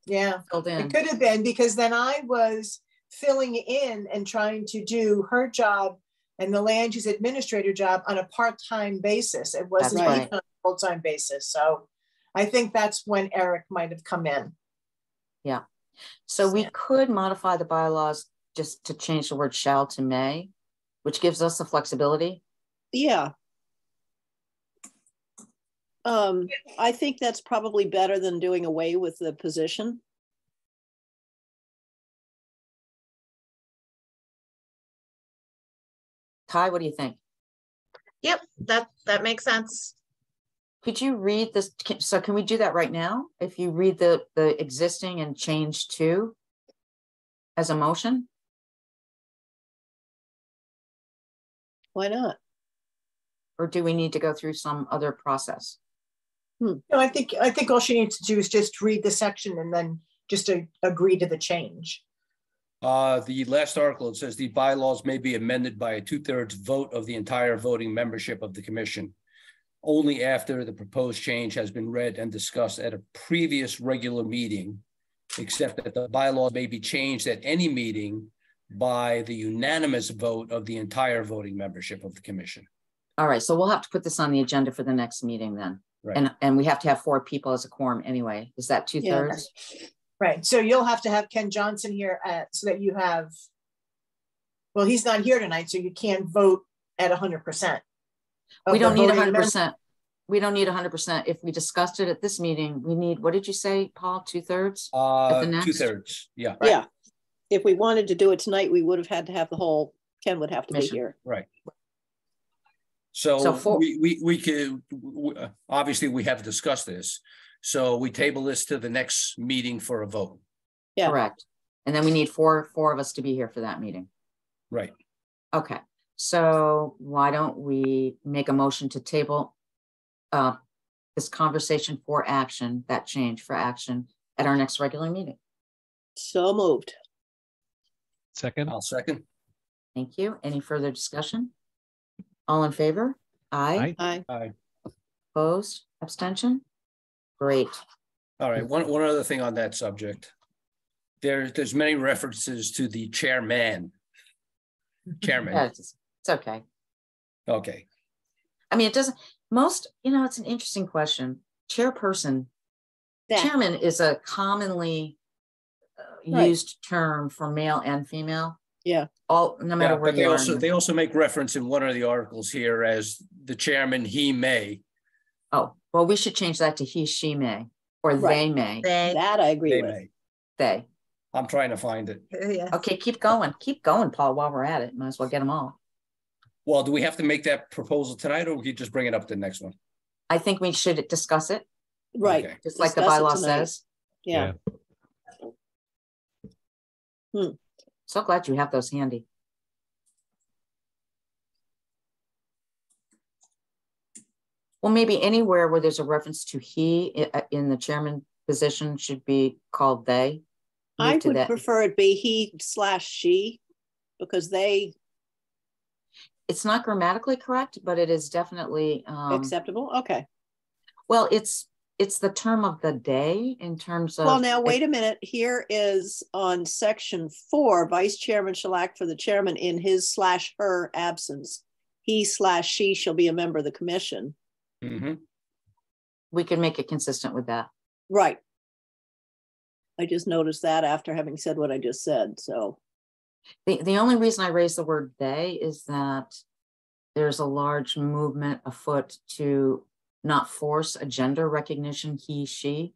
Speaker 4: Yeah.
Speaker 1: filled in.
Speaker 4: It could have been because then I was filling in and trying to do her job and the land use administrator job on a part-time basis. It wasn't
Speaker 1: That's
Speaker 4: even on a full-time basis. So I think that's when Eric might have come in. Yeah.
Speaker 1: So we could modify the bylaws just to change the word shall to may, which gives us the flexibility.
Speaker 2: Yeah. Um, I think that's probably better than doing away with the position.
Speaker 1: Ty, what do you think?
Speaker 3: Yep, that, that makes sense.
Speaker 1: Could you read this? can- So can we do that right now? If you read the, the existing and change to as a motion?
Speaker 2: Why not?
Speaker 1: Or do we need to go through some other process? Hmm.
Speaker 4: No, I think, I think all she needs to do is just read the section and then just to agree to the change.
Speaker 7: Uh, the last article, it says the bylaws may be amended by a two-thirds vote of the entire voting membership of the commission. Only after the proposed change has been read and discussed at a previous regular meeting. Except that the bylaw may be changed at any meeting by the unanimous vote of the entire voting membership of the commission.
Speaker 1: All right, so we'll have to put this on the agenda for the next meeting then.
Speaker 7: Right.
Speaker 1: And, and we have to have four people as a quorum anyway. Is that two
Speaker 2: Yeah.
Speaker 1: Thirds?
Speaker 4: Right, so you'll have to have Ken Johnson here at, so that you have. Well, he's not here tonight, so you can't vote at hundred percent.
Speaker 1: We don't need hundred percent. We don't need hundred percent. If we discussed it at this meeting, we need, what did you say, Paul, two thirds?
Speaker 7: Uh,
Speaker 1: next?
Speaker 7: two-thirds, yeah,
Speaker 2: Yeah. If we wanted to do it tonight, we would have had to have the whole, Ken would have to be here.
Speaker 7: right.
Speaker 1: So
Speaker 7: So
Speaker 1: for-
Speaker 7: we, we, we could, w- w- obviously, we have discussed this. So we table this to the next meeting for a vote.
Speaker 2: Yeah.
Speaker 1: Correct. And then we need four, four of us to be here for that meeting.
Speaker 7: Right.
Speaker 1: Okay, so why don't we make a motion to table uh, this conversation for action, that change for action at our next regular meeting?
Speaker 2: So moved.
Speaker 9: Second,
Speaker 7: I'll second.
Speaker 1: Thank you. Any further discussion? All in favor? Aye.
Speaker 9: Aye.
Speaker 2: Aye.
Speaker 7: Aye.
Speaker 1: Opposed? Abstention? Great.
Speaker 7: All right, one, one other thing on that subject. There, there's many references to the chairman.
Speaker 1: Yeah,
Speaker 7: Chairman,
Speaker 1: It's it's okay.
Speaker 7: okay,
Speaker 1: I mean, it doesn't, most, you know, it's an interesting question. Chairperson,
Speaker 2: That,
Speaker 1: chairman is a commonly uh,
Speaker 2: Right.
Speaker 1: used term for male and female.
Speaker 2: Yeah.
Speaker 1: All, no
Speaker 7: yeah,
Speaker 1: matter where
Speaker 7: but they
Speaker 1: you are.
Speaker 7: also,
Speaker 1: in
Speaker 7: they also make reference in one of the articles here as the chairman, he may.
Speaker 1: Oh, well, we should change that to he, she may, or
Speaker 2: Right.
Speaker 1: they may,
Speaker 3: They,
Speaker 2: that I agree
Speaker 7: They
Speaker 2: with.
Speaker 7: may.
Speaker 1: they.
Speaker 7: I'm trying to find it.
Speaker 3: yeah.
Speaker 1: Okay, keep going, keep going, Paul, while we're at it. Might as well get them all.
Speaker 7: Well, do we have to make that proposal tonight or we could just bring it up to the next one?
Speaker 1: I think we should discuss it,
Speaker 2: Right.
Speaker 7: Okay.
Speaker 1: just like the
Speaker 2: Discuss it
Speaker 1: bylaw says.
Speaker 2: Yeah. Hmm.
Speaker 1: So glad you have those handy. Well, maybe anywhere where there's a reference to he uh, in the chairman position should be called they. Move
Speaker 2: I would
Speaker 1: that.
Speaker 2: prefer it be he slash she because they
Speaker 1: It's not grammatically correct, but it is definitely, um,
Speaker 2: acceptable. Okay.
Speaker 1: well, it's, it's the term of the day in terms of.
Speaker 2: Well, now, wait a minute. Here is on section four, vice chairman shall act for the chairman in his slash her absence. He slash she shall be a member of the commission.
Speaker 7: Mhm.
Speaker 1: We can make it consistent with that.
Speaker 2: Right. I just noticed that after having said what I just said, so,
Speaker 1: The, the only reason I raise the word they is that there's a large movement afoot to not force a gender recognition, he, she.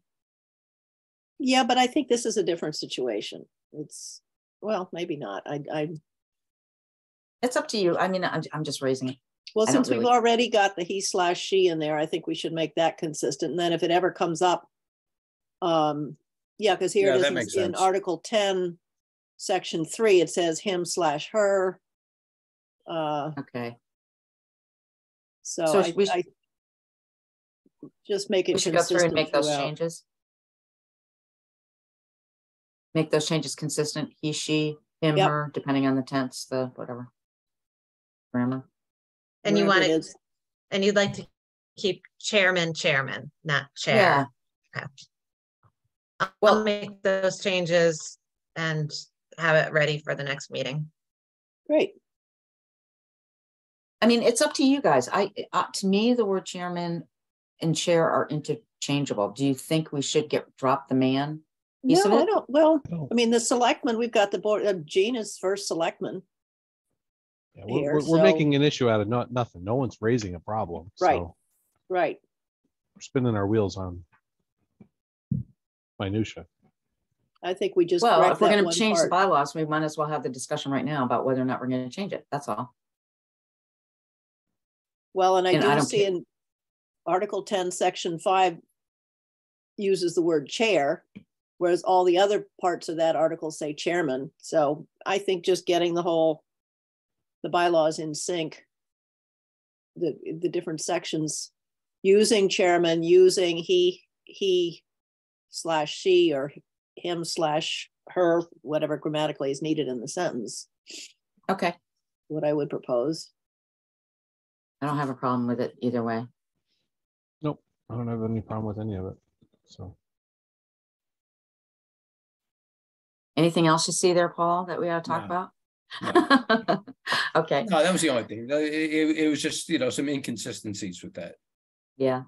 Speaker 2: yeah, but I think this is a different situation. It's, well, maybe not. I, I,
Speaker 1: It's up to you. I mean, I'm, I'm just raising it.
Speaker 2: Well,
Speaker 1: I don't
Speaker 2: since we've already got the he slash she in there, I think we should make that consistent. And then if it ever comes up, um, yeah, because here
Speaker 7: Yeah,
Speaker 2: it
Speaker 7: that
Speaker 2: is
Speaker 7: makes
Speaker 2: in. Article ten, section three, it says him slash her. Uh,
Speaker 1: Okay.
Speaker 2: so
Speaker 1: So
Speaker 2: I,
Speaker 1: we sh-
Speaker 2: I just make it
Speaker 1: We should go through and
Speaker 2: consistent
Speaker 1: make those
Speaker 2: throughout.
Speaker 1: changes. Make those changes consistent, he, she, him,
Speaker 2: Yep.
Speaker 1: her, depending on the tense, the whatever. Grammar.
Speaker 3: And you want
Speaker 2: it
Speaker 3: it,
Speaker 2: is.
Speaker 3: and you'd like to keep chairman, chairman, not
Speaker 1: Yeah,
Speaker 3: chair. Okay. I'll-
Speaker 1: Well-
Speaker 3: I'll make those changes and have it ready for the next meeting.
Speaker 2: Great.
Speaker 1: I mean, it's up to you guys. I, uh, to me, the word chairman and chair are interchangeable. Do you think we should get, drop the man? piece of
Speaker 2: No, I don't, well, I mean, the selectmen, we've got the board, uh, Jean is first selectman.
Speaker 9: Yeah, we're,
Speaker 2: here,
Speaker 9: we're, we're making an issue out of not, nothing. No one's raising a problem.
Speaker 2: Right.
Speaker 9: So
Speaker 2: Right.
Speaker 9: we're spinning our wheels on minutia.
Speaker 2: I think we just.
Speaker 1: Well, if we're gonna
Speaker 2: one
Speaker 1: change the bylaws, we might as well have the discussion right now about whether or not we're gonna change it. That's all.
Speaker 2: Well, and I
Speaker 1: and
Speaker 2: do
Speaker 1: don't
Speaker 2: see
Speaker 1: care.
Speaker 2: in Article ten, section five uses the word chair, whereas all the other parts of that article say chairman. So I think just getting the whole, the bylaws in sync, the, the different sections, using chairman, using he, he slash she or him slash her, whatever grammatically is needed in the sentence,
Speaker 1: Okay,
Speaker 2: what I would propose.
Speaker 1: I don't have a problem with it either way.
Speaker 9: Nope, I don't have any problem with any of it. So
Speaker 1: Anything else you see there, Paul, that we ought to talk
Speaker 7: No,
Speaker 1: about? Okay,
Speaker 7: No, that was the only thing. It, it, it was just, you know, some inconsistencies with that.
Speaker 1: yeah,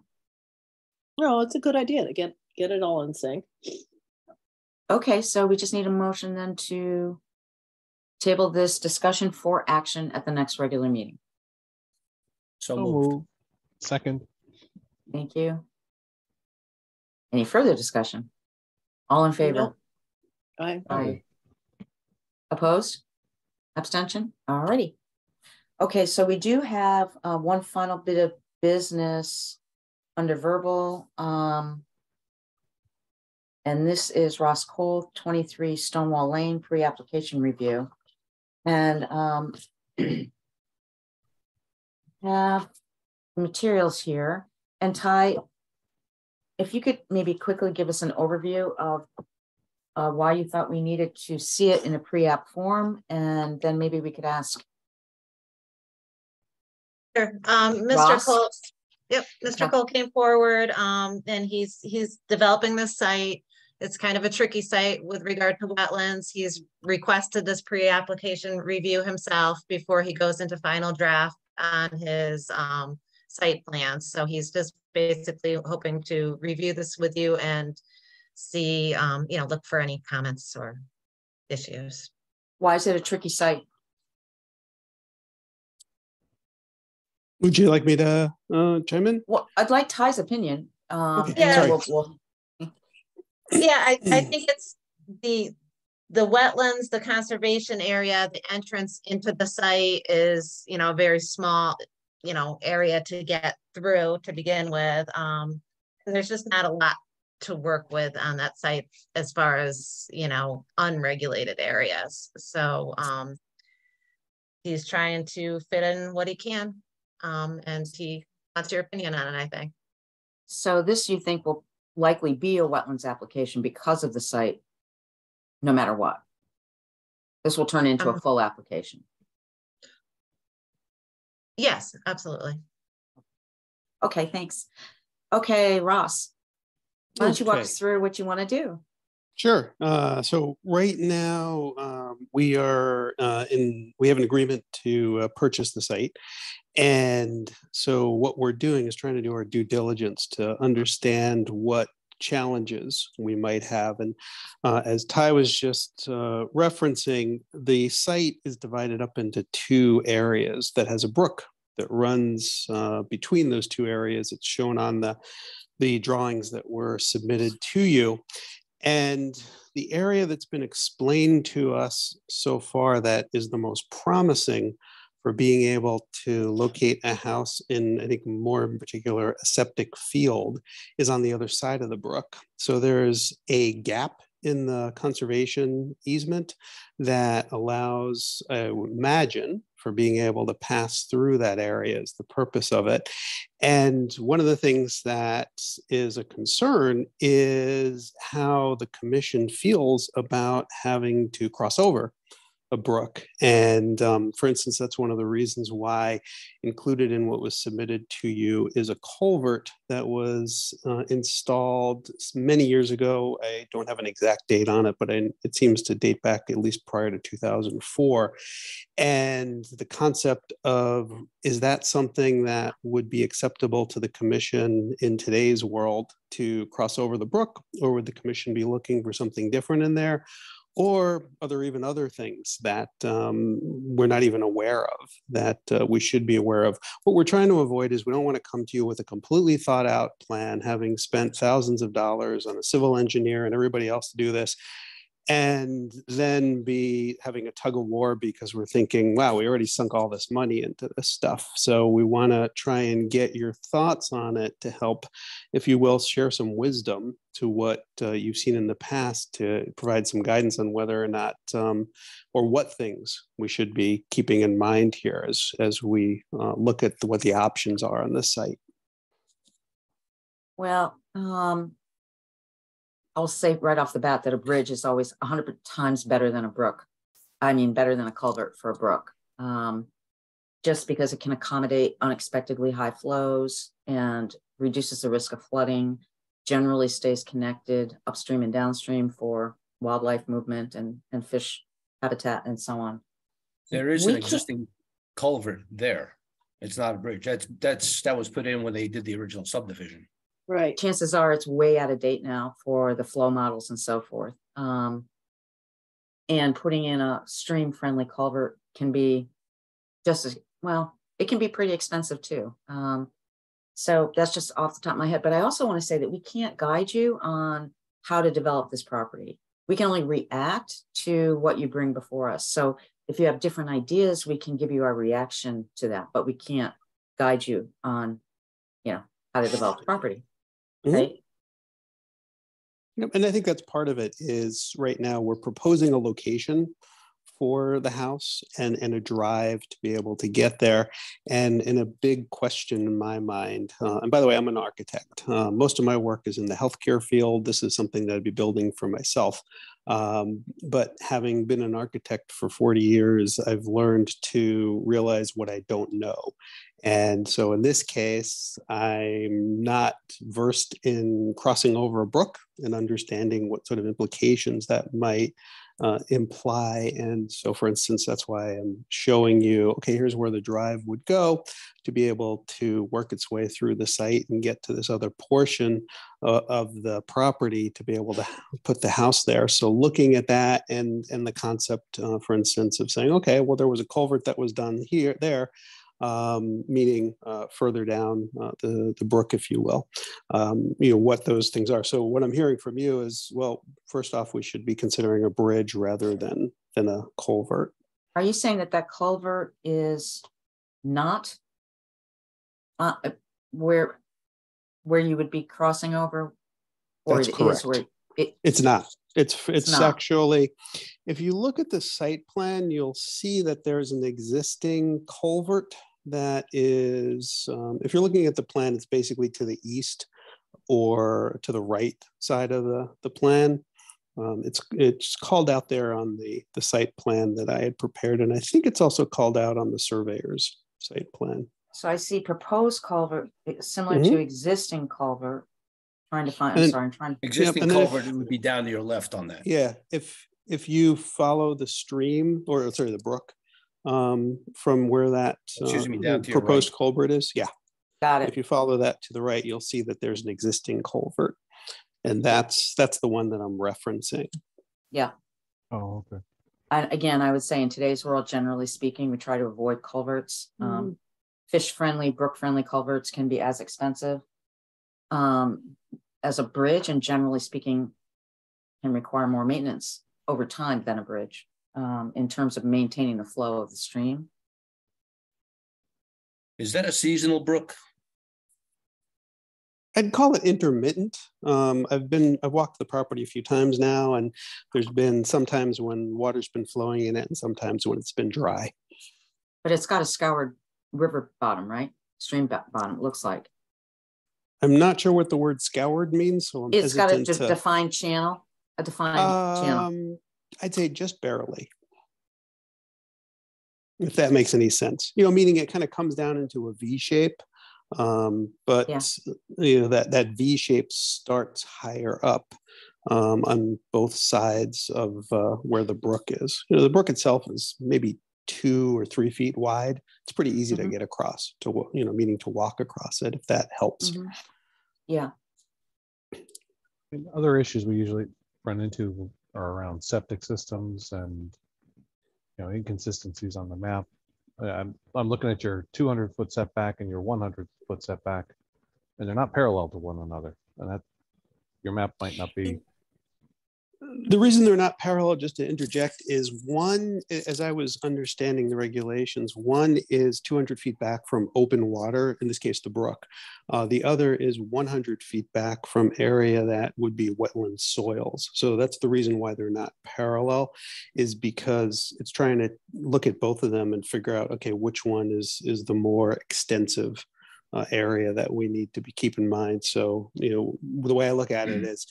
Speaker 2: No, it's a good idea to get, get it all in sync.
Speaker 1: okay, so we just need a motion then to table this discussion for action at the next regular meeting.
Speaker 7: So
Speaker 9: so
Speaker 7: moved.
Speaker 9: move. Second,
Speaker 1: Thank you. Any further discussion? All in favor?
Speaker 2: Nope. I,
Speaker 1: Aye. Opposed? Abstention? Alrighty. Okay, so we do have uh one final bit of business under verbal, um. And this is Ross Cole, twenty-three Stonewall Lane, pre-application review. And um. Have materials here and Ty. If you could maybe quickly give us an overview of. Uh, why you thought we needed to see it in a pre-app form, and then maybe we could ask
Speaker 3: Sure. Um, Mr.
Speaker 1: Ross?
Speaker 3: Cole, yep, Mr.
Speaker 1: Okay.
Speaker 3: Cole came forward, um, and he's, he's developing this site. It's kind of a tricky site with regard to wetlands. He's requested this pre-application review himself before he goes into final draft on his, um, site plans. So he's just basically hoping to review this with you and see, um, you know, look for any comments or issues.
Speaker 1: why is it a tricky site?
Speaker 11: Would you like me to uh, chime in?
Speaker 1: Well, I'd like Ty's opinion. Um,
Speaker 11: Okay,
Speaker 1: and then
Speaker 3: sorry.
Speaker 1: we'll- we'll-
Speaker 3: Yeah, I, I think it's the, the wetlands, the conservation area, the entrance into the site is, you know, a very small, you know, area to get through to begin with. Um, and there's just not a lot to work with on that site as far as, you know, unregulated areas. So, um, he's trying to fit in what he can. Um, and he wants your opinion on it, I think.
Speaker 1: So this you think will likely be a wetlands application because of the site, no matter what? This will turn into a
Speaker 3: Um,
Speaker 1: full application.
Speaker 3: Yes, absolutely.
Speaker 1: Okay, thanks. Okay, Ross. Why don't you walk
Speaker 11: Okay.
Speaker 1: us through what you want to do?
Speaker 11: Sure. Uh, so right now, um, we are uh, in, we have an agreement to uh, purchase the site. And so what we're doing is trying to do our due diligence to understand what challenges we might have. And uh, as Ty was just uh, referencing, the site is divided up into two areas that has a brook that runs uh, between those two areas. It's shown on the the drawings that were submitted to you. And the area that's been explained to us so far that is the most promising for being able to locate a house in, I think more in particular, a septic field is on the other side of the brook. So there's a gap in the conservation easement that allows, uh, I would imagine, for being able to pass through that area is the purpose of it. And one of the things that is a concern is how the commission feels about having to cross over a brook. And um, for instance, that's one of the reasons why included in what was submitted to you is a culvert that was uh, installed many years ago. I don't have an exact date on it, but I, it seems to date back at least prior to 2004. And the concept of is that something that would be acceptable to the commission in today's world to cross over the brook, or would the commission be looking for something different in there? Or are there even other things that um, we're not even aware of that uh, we should be aware of? What we're trying to avoid is we don't want to come to you with a completely thought out plan, having spent thousands of dollars on a civil engineer and everybody else to do this, and then be having a tug of war because we're thinking, wow, we already sunk all this money into this stuff. So we want to try and get your thoughts on it to help, if you will, share some wisdom to what uh, you've seen in the past to provide some guidance on whether or not um, or what things we should be keeping in mind here as as we uh, look at the, what the options are on this site.
Speaker 1: Well, um, I'll say right off the bat that a bridge is always a hundred times better than a brook. I mean, better than a culvert for a brook. Um, just because it can accommodate unexpectedly high flows and reduces the risk of flooding, generally stays connected upstream and downstream for wildlife movement and, and fish habitat and so on.
Speaker 7: There is
Speaker 1: We
Speaker 7: an existing culvert there. It's not a bridge. That's, that's, that was put in when they did the original subdivision.
Speaker 2: Right.
Speaker 1: chances are it's way out of date now for the flow models and so forth. Um, and putting in a stream friendly culvert can be just as well, it can be pretty expensive too. Um, so that's just off the top of my head. But I also want to say that we can't guide you on how to develop this property. We can only react to what you bring before us. So if you have different ideas, we can give you our reaction to that, but we can't guide you on, you know, how to develop the property
Speaker 11: Mhm.
Speaker 1: right?
Speaker 11: Yep, and I think that's part of it is right now we're proposing a location for the house and, and a drive to be able to get there. And, and a big question in my mind, uh, and by the way, I'm an architect. Uh, most of my work is in the healthcare field. This is something that I'd be building for myself. Um, but having been an architect for 40 years, I've learned to realize what I don't know. And so in this case, I'm not versed in crossing over a brook and understanding what sort of implications that might uh, imply. And so, for instance, that's why I'm showing you, okay, here's where the drive would go to be able to work its way through the site and get to this other portion uh, of the property to be able to put the house there. So looking at that and, and the concept, uh, for instance, of saying, okay, well, there was a culvert that was done here, there, um, meaning uh, further down uh, the, the brook, if you will, um, you know, what those things are. So what I'm hearing from you is, well, first off, we should be considering a bridge rather than, than a culvert.
Speaker 1: Are you saying that that culvert is not uh, where, where you would be crossing over? Or
Speaker 11: That's
Speaker 1: it is
Speaker 11: correct.
Speaker 1: where it,
Speaker 11: It's not. It's it's
Speaker 1: not.
Speaker 11: actually, if you look at the site plan, you'll see that there's an existing culvert that is, um, if you're looking at the plan, it's basically to the east or to the right side of the, the plan. Um, it's it's called out there on the the site plan that I had prepared, and I think it's also called out on the surveyor's site plan.
Speaker 1: so I see proposed culvert, eh, similar to existing culvert. Trying to find, I'm
Speaker 11: Mm-hmm.
Speaker 1: Sorry, I'm trying,
Speaker 7: Existing
Speaker 11: and then if-
Speaker 7: culvert would be down to your left on that.
Speaker 11: Yeah, if if you follow the stream or sorry the brook um, from where that uh,
Speaker 7: me, down to your
Speaker 11: proposed culvert is, yeah.
Speaker 1: got it.
Speaker 11: If you follow that to the right, you'll see that there's an existing culvert, and that's that's the one that I'm referencing.
Speaker 1: Yeah.
Speaker 9: Oh, okay.
Speaker 1: And again, I would say in today's world, generally speaking, we try to avoid culverts. Um, fish-friendly, brook-friendly culverts can be as expensive um, as a bridge, and generally speaking, can require more maintenance over time than a bridge um, in terms of maintaining the flow of the stream.
Speaker 7: Is that a seasonal brook?
Speaker 11: I'd call it intermittent. Um, I've been I've walked the property a few times now, and there's been sometimes when water's been flowing in it, and sometimes when it's been dry.
Speaker 1: But it's got a scoured river bottom, right? Stream bottom, looks like.
Speaker 11: I'm not sure what the word scoured means, so I'm
Speaker 1: It's got a
Speaker 11: to-
Speaker 1: defined channel, a defined channel.
Speaker 11: I'd say just barely. If that makes any sense, you know, meaning it kind of comes down into a V shape. Um, but
Speaker 1: Yeah.
Speaker 11: you know, that that V shape starts higher up um, on both sides of uh, where the brook is. You know, the brook itself is maybe two or three feet wide. It's pretty easy to
Speaker 1: Mhm.
Speaker 11: get across to, you know, meaning to walk across it if that helps.
Speaker 1: Mhm. Yeah,
Speaker 9: And Other issues we usually run into are around septic systems and, you know, inconsistencies on the map. I'm, I'm looking at your two hundred foot setback and your one hundred foot setback, and they're not parallel to one another. And that, your map might not be,
Speaker 11: the reason they're not parallel, just to interject, is one, as I was understanding the regulations, one is 200 feet back from open water, in this case, the brook. Uh, the other is 100 feet back from area that would be wetland soils. So that's the reason why they're not parallel, is because it's trying to look at both of them and figure out, okay, which one is is the more extensive uh, area that we need to be keep in mind. So, you know, the way I look at it is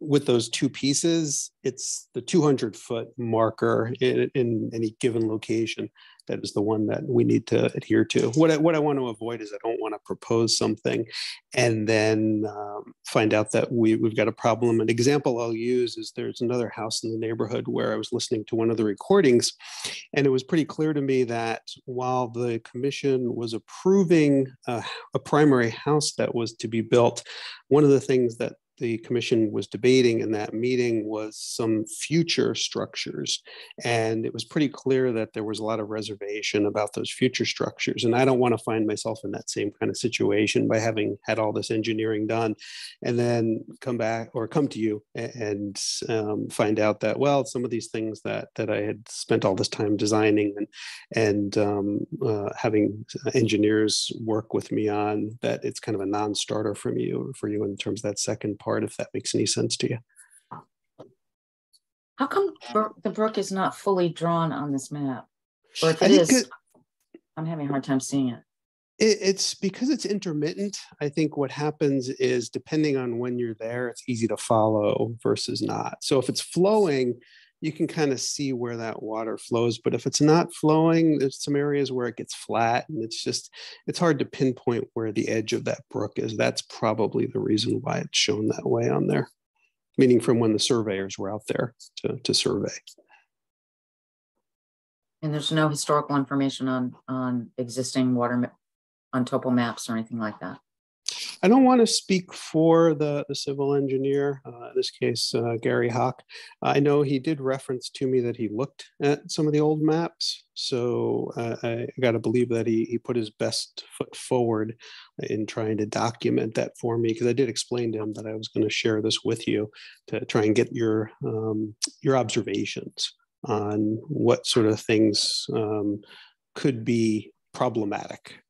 Speaker 11: with those two pieces, it's the 200 foot marker in, in any given location that is the one that we need to adhere to. What I, what I want to avoid is I don't want to propose something and then um, find out that we, we've got a problem. An example I'll use is there's another house in the neighborhood where I was listening to one of the recordings, and it was pretty clear to me that while the commission was approving a, a primary house that was to be built, one of the things that the commission was debating in that meeting was some future structures. And it was pretty clear that there was a lot of reservation about those future structures. And I don't want to find myself in that same kind of situation by having had all this engineering done and then come back or come to you and um, find out that, well, some of these things that, that I had spent all this time designing and, and um, uh, having engineers work with me on, that it's kind of a non-starter from you, for you in terms of that second part, if that makes any sense to you.
Speaker 1: How come the brook is not fully drawn on this map? Or if it is,
Speaker 11: it-
Speaker 1: I'm having a hard time seeing it.
Speaker 11: It, it's because it's intermittent. I think what happens is depending on when you're there, it's easy to follow versus not. So if it's flowing, you can kind of see where that water flows. But if it's not flowing, there's some areas where it gets flat and it's just, it's hard to pinpoint where the edge of that brook is. That's probably the reason why it's shown that way on there. Meaning from when the surveyors were out there to, to survey.
Speaker 1: And there's no historical information on, on existing water, on topo maps or anything like that.
Speaker 11: I don't want to speak for the, the civil engineer, uh, in this case, uh, Gary Hawk. I know he did reference to me that he looked at some of the old maps. So uh, I got to believe that he, he put his best foot forward in trying to document that for me, because I did explain to him that I was going to share this with you to try and get your, um, your observations on what sort of things um, could be problematic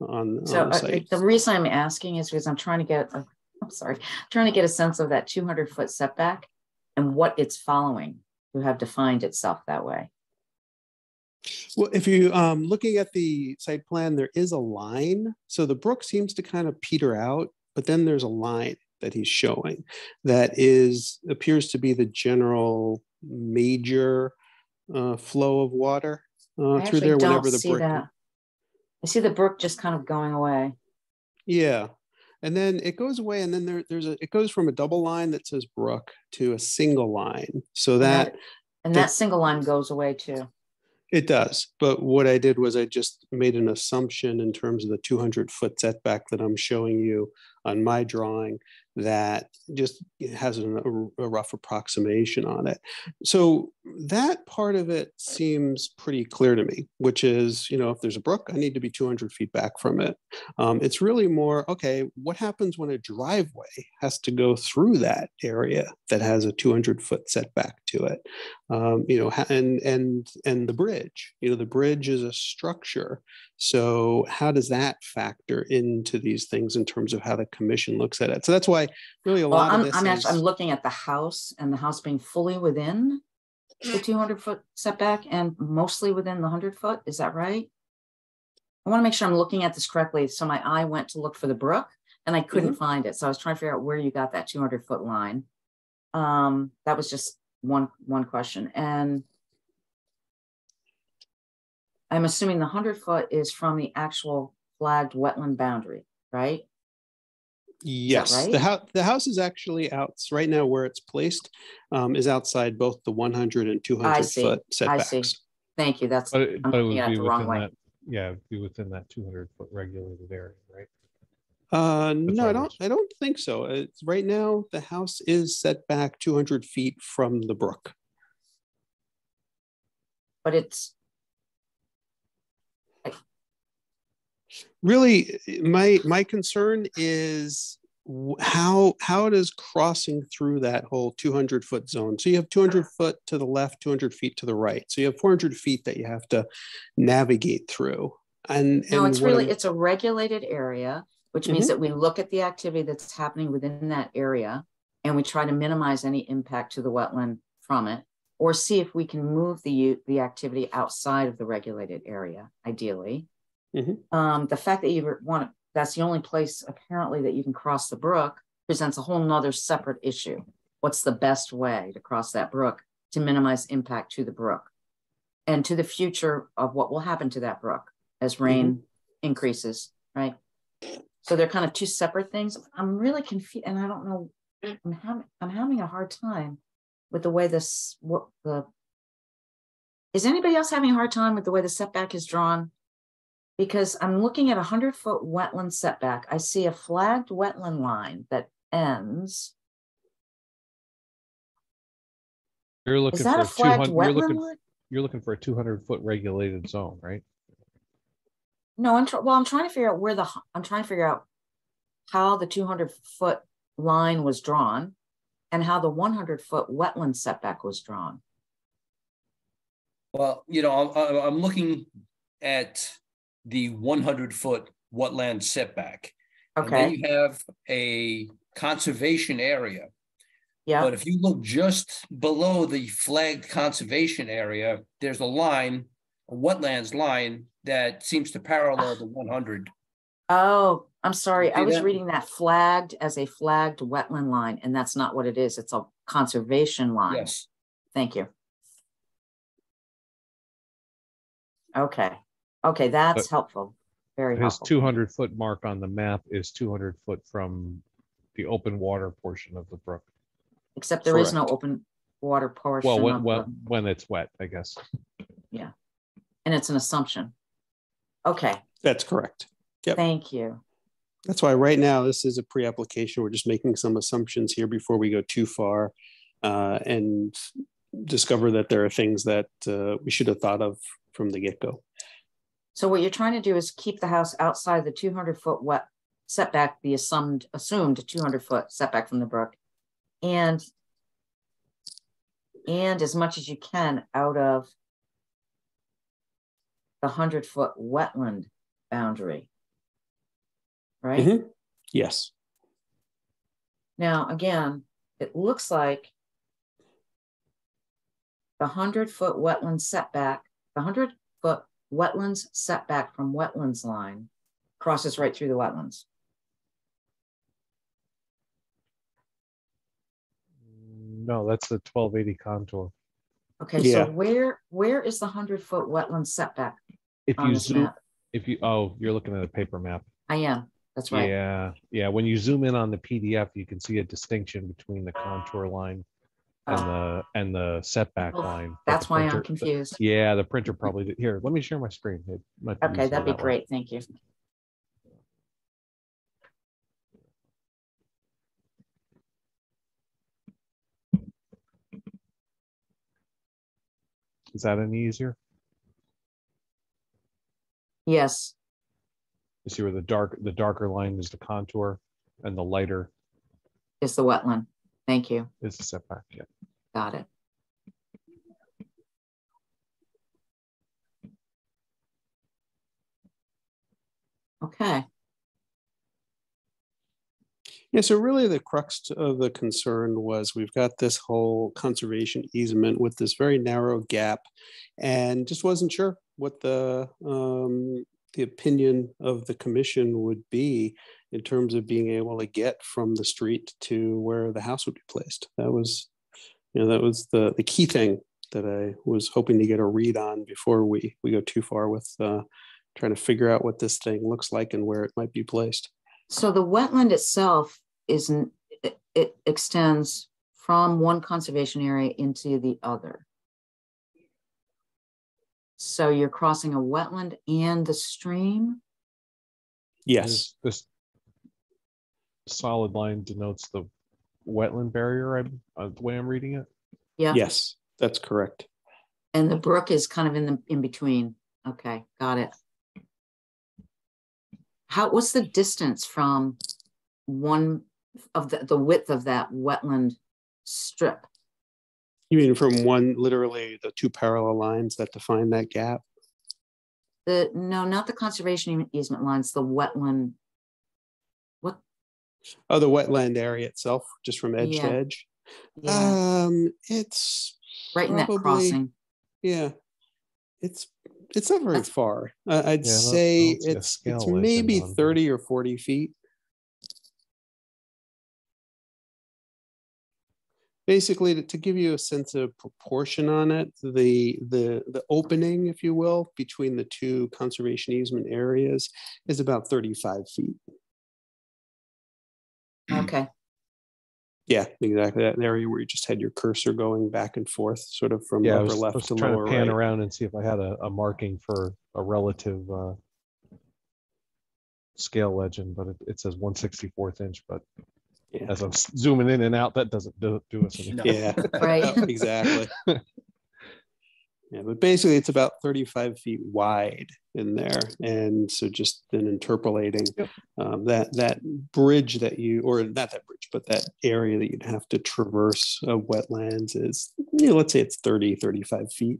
Speaker 11: on,
Speaker 1: So
Speaker 11: on the
Speaker 1: uh, the reason I'm asking is because I'm trying to get, a- I'm sorry, trying to get a sense of that 200 foot setback and what it's following to have defined itself that way.
Speaker 11: Well, if you um looking at the site plan, there is a line. So the brook seems to kind of peter out, but then there's a line that he's showing that is appears to be the general major uh, flow of water uh, through there whenever the brook.
Speaker 1: that. I see the brook just kind of going away.
Speaker 11: Yeah. And then it goes away, and then there, there's a it goes from a double line that says brook to a single line. So
Speaker 1: And
Speaker 11: that
Speaker 1: And
Speaker 11: that-
Speaker 1: that single line goes away too.
Speaker 11: It does, but what I did was I just made an assumption in terms of the 200 foot setback that I'm showing you on my drawing that just has a, a rough approximation on it. So that part of it seems pretty clear to me, which is, you know, if there's a brook, I need to be 200 feet back from it. Um, it's really more, okay, what happens when a driveway has to go through that area that has a 200 foot setback to it? um, you know, and and and the bridge. You know, the bridge is a structure. So how does that factor into these things in terms of how the commission looks at it? So that's why really a
Speaker 1: Well,
Speaker 11: lot
Speaker 1: I'm,
Speaker 11: this
Speaker 1: I'm
Speaker 11: is,
Speaker 1: actually, I'm looking at the house and the house being fully within the two hundred foot setback and mostly within the hundred foot. Is that right? I want to make sure I'm looking at this correctly. So my eye went to look for the brook and I couldn't
Speaker 11: Mm-hmm.
Speaker 1: find it. So I was trying to figure out where you got that two hundred foot line. Um, that was just one, one question. And I'm assuming the hundred foot is from the actual flagged wetland boundary, right?
Speaker 11: Yes, the house the house is actually out right now where it's placed um, is outside both the 100 and 200
Speaker 1: see,
Speaker 11: foot
Speaker 1: I see.
Speaker 11: setbacks.
Speaker 1: Thank you. That's,
Speaker 9: But it, but it would be
Speaker 1: the wrong
Speaker 9: within
Speaker 1: way.
Speaker 9: that, yeah, it'd be within that two hundred foot regulated area, right?
Speaker 11: Uh,
Speaker 9: That's
Speaker 11: no, I
Speaker 9: I
Speaker 11: don't. I don't think so. It's right now the house is set back 200 feet from the brook.
Speaker 1: but it's,
Speaker 11: really my my concern is how how it is crossing through that whole 200 foot zone so you have 200 foot to the left 200 feet to the right so you have 400 feet that you have to navigate through and
Speaker 1: no, it's really, it's a regulated area, which means
Speaker 11: Mhm.
Speaker 1: that we look at the activity that's happening within that area and we try to minimize any impact to the wetland from it, or see if we can move the, the activity outside of the regulated area, ideally.
Speaker 11: Mhm.
Speaker 1: Um, the fact that you want, that's the only place apparently that you can cross the brook presents a whole nother separate issue. What's the best way to cross that brook to minimize impact to the brook? And to the future of what will happen to that brook as rain increases, right? So they're kind of two separate things. I'm really confused, and I don't know. I'm having I'm having a hard time with the way this what the. Is anybody else having a hard time with the way the setback is drawn? Because I'm looking at a hundred foot wetland setback. I see a flagged wetland line that ends.
Speaker 9: You're looking
Speaker 1: Is
Speaker 9: for
Speaker 1: that
Speaker 9: a
Speaker 1: a
Speaker 9: two
Speaker 1: flagged
Speaker 9: hundred, you're looking,
Speaker 1: line?
Speaker 9: you're looking for a two hundred foot regulated zone, right?
Speaker 1: No, I'm tr- well, I'm trying to figure out where the, I'm trying to figure out how the two hundred foot line was drawn and how the one hundred foot wetland setback was drawn.
Speaker 7: Well, you know, I'm- I'm, I'm looking at the one hundred foot wetland setback. And then
Speaker 1: Okay,
Speaker 7: you have a conservation area
Speaker 1: Yeah,
Speaker 7: But if you look just below the flagged conservation area, there's a line, a wetlands line that seems to parallel the one hundred.
Speaker 1: oh, I'm sorry, I was
Speaker 7: that?
Speaker 1: reading that flagged as a flagged wetland line, and that's not what it is, it's a conservation line.
Speaker 7: Yes,
Speaker 1: Thank you. Okay, okay, that's helpful, very
Speaker 9: His
Speaker 1: helpful.
Speaker 9: two hundred foot mark on the map is two hundred foot from the open water portion of the brook.
Speaker 1: Except there is no open water portion
Speaker 9: Well, when,
Speaker 1: of
Speaker 9: when,
Speaker 1: the,
Speaker 9: when it's wet, I guess. Yeah.
Speaker 1: And it's an assumption. Okay,
Speaker 11: That's correct. Yep.
Speaker 1: thank you.
Speaker 11: That's why right now this is a pre-application. We're just making some assumptions here before we go too far uh, and discover that there are things that uh, we should have thought of from the get-go.
Speaker 1: So what you're trying to do is keep the house outside the two hundred foot wet setback, the assumed, assumed two hundred foot setback from the brook. And and as much as you can out of the hundred foot wetland boundary. Right?
Speaker 11: Mhm. Yes.
Speaker 1: Now, again, it looks like the hundred foot wetland setback, the hundred foot wetlands setback from wetlands line crosses right through the wetlands.
Speaker 9: No, that's the twelve eighty contour.
Speaker 1: Okay,
Speaker 11: Yeah.
Speaker 1: so where, where is the hundred foot wetland setback
Speaker 9: If you zoom,
Speaker 1: map?
Speaker 9: if you, oh, you're looking at a paper map.
Speaker 1: I am, that's right.
Speaker 9: Yeah, yeah. When you zoom in on the PDF, you can see a distinction between the contour line and oh. the, and the setback
Speaker 1: Oh,
Speaker 9: line.
Speaker 1: That's
Speaker 9: the
Speaker 1: why I'm
Speaker 9: printer-
Speaker 1: confused.
Speaker 9: Yeah, the printer probably, did- here, let me share my screen. It might be
Speaker 1: Okay, that'd be
Speaker 9: that way.
Speaker 1: great, thank you.
Speaker 9: Is that any easier?
Speaker 1: Yes,
Speaker 9: You see where the dark, the darker line is the contour and the lighter
Speaker 1: is the wetland. Thank you,
Speaker 9: is the setback. Yeah.
Speaker 1: got it. Okay,
Speaker 11: Yeah, so really the crux of the concern was we've got this whole conservation easement with this very narrow gap and just wasn't sure what the um, the opinion of the commission would be in terms of being able to get from the street to where the house would be placed. That was, you know, that was the the key thing that I was hoping to get a read on before we we go too far with uh, trying to figure out what this thing looks like and where it might be placed.
Speaker 1: so the wetland itself isn't, it, it extends from one conservation area into the other. So you're crossing a wetland and the stream?
Speaker 11: Yes.
Speaker 9: This this solid line denotes the wetland barrier, I'm, uh, the way I'm reading it.
Speaker 1: Yeah.
Speaker 11: Yes, that's correct.
Speaker 1: And the brook is kind of in the, in between. Okay, got it. How, what's the distance from one of the, the width of that wetland strip?
Speaker 11: You mean from one, literally the two parallel lines that define that gap?
Speaker 1: The, no, not the conservation easement lines, the wetland. What,
Speaker 11: Oh, the wetland area itself, just from edge to edge?
Speaker 1: yeah,
Speaker 11: Um, it's
Speaker 1: right in that
Speaker 11: probably-
Speaker 1: crossing.
Speaker 11: Yeah, it's, it's not very
Speaker 1: That's-
Speaker 11: far. I- I'd
Speaker 9: Yeah, I don't- I
Speaker 11: say
Speaker 9: don't see a
Speaker 11: it's, it's maybe thirty or forty feet. Basically, to, to give you a sense of proportion on it, the, the, the opening, if you will, between the two conservation easement areas is about thirty-five feet.
Speaker 1: Okay,
Speaker 11: Yeah, exactly. That area where you just had your cursor going back and forth, sort of from
Speaker 9: Yeah, I
Speaker 11: upper
Speaker 9: was, I
Speaker 11: left
Speaker 9: was
Speaker 11: to
Speaker 9: trying
Speaker 11: lower
Speaker 9: to pan
Speaker 11: right.
Speaker 9: around and see if I had a, a marking for a relative uh, scale legend, but it, it says one sixty-fourth inch, but
Speaker 11: Yeah.
Speaker 9: as I'm zooming in and out, that doesn't do, do us any.
Speaker 7: No.
Speaker 11: Yeah,
Speaker 1: right.
Speaker 11: exactly. Yeah, but basically it's about thirty-five feet wide in there. And so just then interpolating
Speaker 9: Yep.
Speaker 11: um, that, that bridge that you, or not that bridge, but that area that you'd have to traverse of wetlands is, you know, let's say it's 30, 35 feet.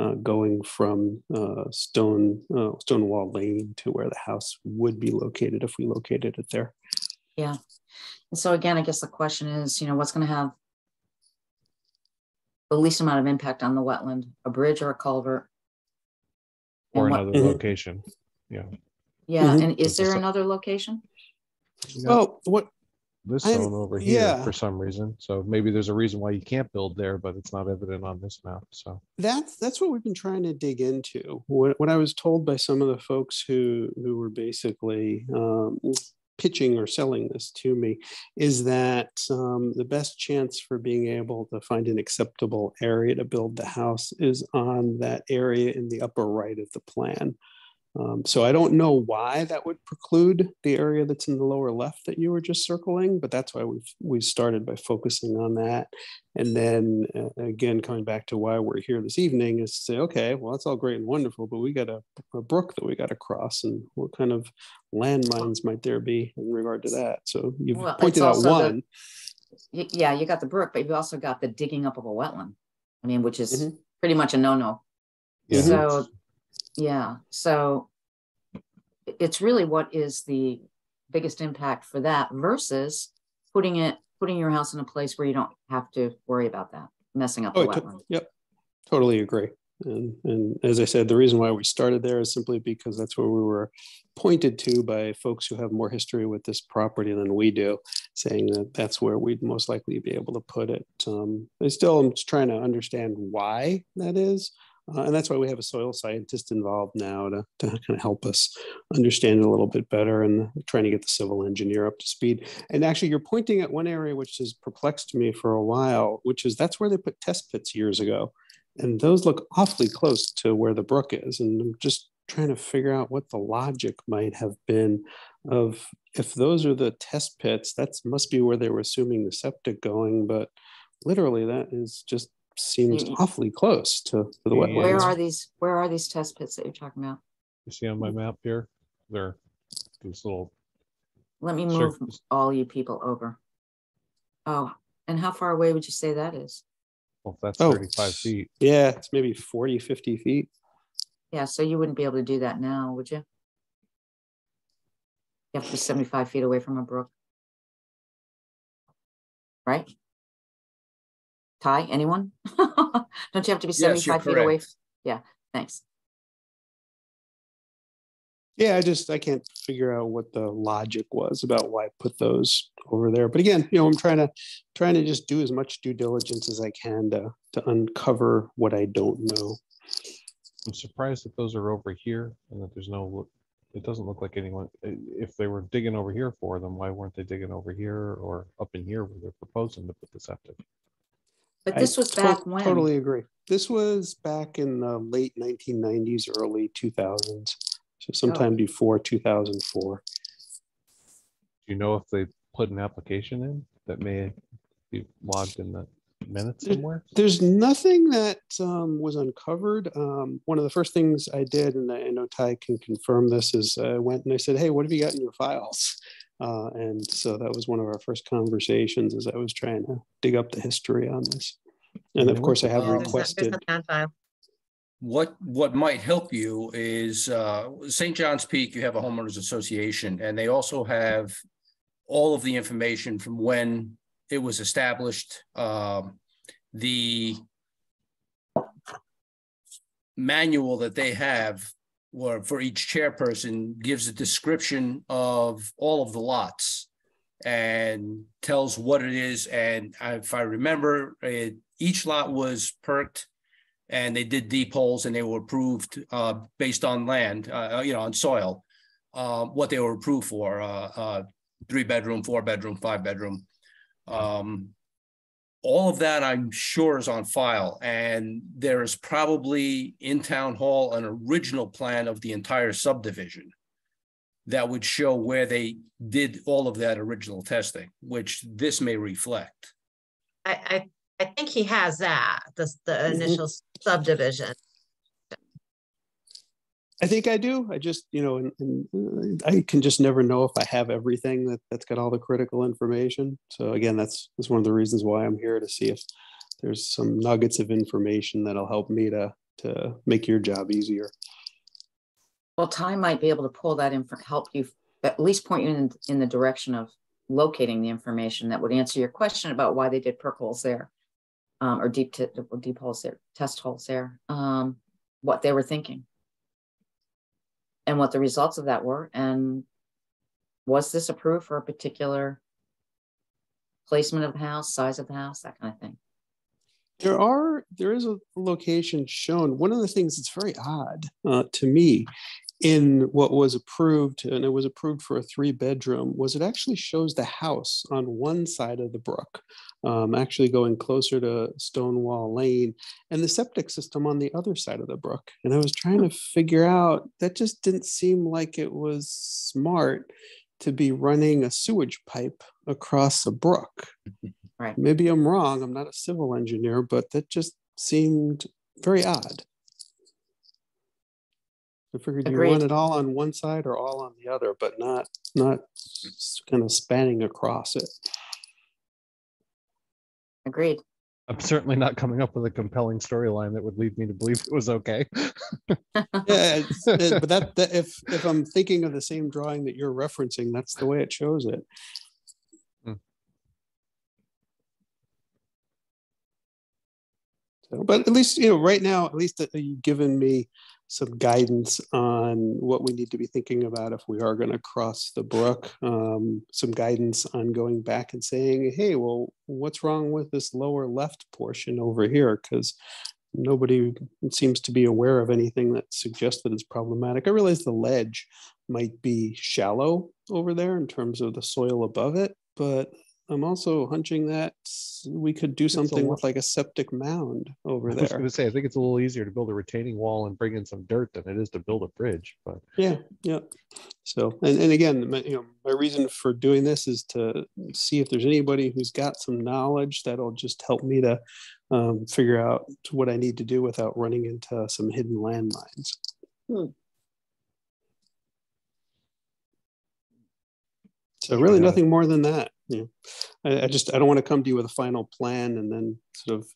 Speaker 11: Uh, going from uh, Stone uh, Stonewall Lane to where the house would be located if we located it there.
Speaker 1: And so again, I guess the question is, you know, what's gonna have the least amount of impact on the wetland, a bridge or a culvert.
Speaker 9: Or
Speaker 1: And
Speaker 9: another
Speaker 11: Mhm.
Speaker 9: location. Yeah.
Speaker 1: Yeah,
Speaker 11: Mhm.
Speaker 1: and is there another location?
Speaker 9: You got
Speaker 11: Well, what,
Speaker 9: This
Speaker 11: I-
Speaker 9: zone over here
Speaker 11: yeah.
Speaker 9: for some reason. So maybe there's a reason why you can't build there, but it's not evident on this map. So.
Speaker 11: that's that's what we've been trying to dig into. What, what I was told by some of the folks who who were basically um, pitching or selling this to me is that um, the best chance for being able to find an acceptable area to build the house is on that area in the upper right of the plan. Um, so I don't know why that would preclude the area that's in the lower left that you were just circling, but that's why we've we started by focusing on that. And then uh, again, coming back to why we're here this evening is to say, okay, well, that's all great and wonderful, but we got a, a brook that we got to cross, and what kind of landmines might there be in regard to that? So you've
Speaker 1: Well,
Speaker 11: pointed out
Speaker 1: also the-
Speaker 11: one.
Speaker 1: Yeah, you got the brook, but you've also got the digging up of a wetland. I mean, which is
Speaker 11: Mhm.
Speaker 1: pretty much a no-no.
Speaker 9: Yeah.
Speaker 1: So, yeah, so it's really what is the biggest impact for that versus putting it, putting your house in a place where you don't have to worry about that, messing up the
Speaker 11: Oh, to-
Speaker 1: wetland.
Speaker 11: yep, totally agree. And, and as I said, the reason why we started there is simply because that's where we were pointed to by folks who have more history with this property than we do, saying that that's where we'd most likely be able to put it. Um, I still am just trying to understand why that is. Uh, and that's why we have a soil scientist involved now to, to kind of help us understand it a little bit better and trying to get the civil engineer up to speed. And actually, you're pointing at one area which has perplexed me for a while, which is that's where they put test pits years ago. And those look awfully close to where the brook is. And I'm just trying to figure out what the logic might have been of if those are the test pits, that must be where they were assuming the septic going. But literally, that is just seems
Speaker 1: Mm.
Speaker 11: awfully close to, to the
Speaker 9: Yeah.
Speaker 11: wetlands.
Speaker 1: Where are these, where are these test pits that you're talking about?
Speaker 9: You see on my map here, there, these little,
Speaker 1: Let me
Speaker 9: Sure.
Speaker 1: move all you people over. Oh, and how far away would you say that is?
Speaker 9: well, that's thirty-five feet.
Speaker 11: Yeah, it's maybe 40, 50 feet.
Speaker 1: Yeah, so you wouldn't be able to do that now, would you? You have to be seventy-five feet away from a brook. Right? Ty, anyone? Don't you have to be
Speaker 7: Yes,
Speaker 1: seventy-five feet away?
Speaker 7: correct.
Speaker 1: f- Yeah, thanks.
Speaker 11: Yeah, I just I can't figure out what the logic was about why I put those over there. But again, you know, I'm trying to trying to just do as much due diligence as I can to to uncover what I don't know.
Speaker 9: I'm surprised that those are over here and that there's no, it doesn't look like anyone, if they were digging over here for them, why weren't they digging over here or up in here where they're proposing to put the septic?
Speaker 1: But
Speaker 11: I
Speaker 1: this was
Speaker 11: to-
Speaker 1: back when?
Speaker 11: I totally agree. This was back in the late 1990s, early 2000s, so sometime before 2004.
Speaker 9: Do you know if they put an application in that may be logged in the minutes somewhere?
Speaker 11: There's nothing that um, was uncovered. Um, one of the first things I did, and I know Ty can confirm this, is I went and I said, "Hey, what have you got in your files?" Uh, and so that was one of our first conversations as I was trying to dig up the history on this. And of course, I have
Speaker 3: There's no- there's
Speaker 11: requested.
Speaker 3: nothing on file.
Speaker 7: What, what might help you is, uh, St. John's Peak, you have a homeowners association, and they also have all of the information from when it was established, um, the manual that they have or for each chairperson gives a description of all of the lots and tells what it is. And if I remember, it, each lot was perked and they did deep holes and they were approved uh, based on land, uh, you know, on soil. Uh, what they were approved for, uh, uh, three bedroom, four bedroom, five bedroom. Um, all of that I'm sure is on file and there is probably in town hall an original plan of the entire subdivision that would show where they did all of that original testing, which this may reflect.
Speaker 3: I, I, I think he has that, the, the
Speaker 11: Mhm.
Speaker 3: initial subdivision.
Speaker 11: I think I do. I just, you know, and, and uh, I can just never know if I have everything that that's got all the critical information. So again, that's that's one of the reasons why I'm here to see if there's some nuggets of information that'll help me to to make your job easier.
Speaker 1: Well, time might be able to pull that in for help you, at least point you in, in the direction of locating the information that would answer your question about why they did perk holes there. um, or deep, t- deep holes there, test holes there, um, what they were thinking and what the results of that were. And was this approved for a particular placement of the house, size of the house, that kind of thing?
Speaker 11: There are, there is a location shown. One of the things that's very odd uh, to me in what was approved, and it was approved for a three bedroom, was it actually shows the house on one side of the brook, um, actually going closer to Stonewall Lane, and the septic system on the other side of the brook. And I was trying to figure out that just didn't seem like it was smart to be running a sewage pipe across a brook.
Speaker 1: Right.
Speaker 11: Maybe I'm wrong. I'm not a civil engineer, but that just seemed very odd. I figured you
Speaker 1: Agreed.
Speaker 11: run it all on one side or all on the other, but not not kind of spanning across it.
Speaker 1: Agreed.
Speaker 9: I'm certainly not coming up with a compelling storyline that would lead me to believe it was okay.
Speaker 11: Yeah, it's- it- but that, that if if I'm thinking of the same drawing that you're referencing, that's the way it shows it.
Speaker 9: Hmm.
Speaker 11: So, but at least you know, right now, at least that you've given me some guidance on what we need to be thinking about if we are going to cross the brook. Um, some guidance on going back and saying, "Hey, well, what's wrong with this lower left portion over here?" Because nobody seems to be aware of anything that suggests that it's problematic. I realize the ledge might be shallow over there in terms of the soil above it, but I'm also hunching that we could do something with like a septic mound over
Speaker 9: I was
Speaker 11: there.
Speaker 9: going to say, I think it's a little easier to build a retaining wall and bring in some dirt than it is to build a bridge, but
Speaker 11: Yeah, yeah. So, and, and again, my, you know, my reason for doing this is to see if there's anybody who's got some knowledge that'll just help me to um, figure out what I need to do without running into some hidden landmines.
Speaker 2: Hmm.
Speaker 11: So really nothing more than that. Yeah. I, I just, I don't want to come to you with a final plan and then sort of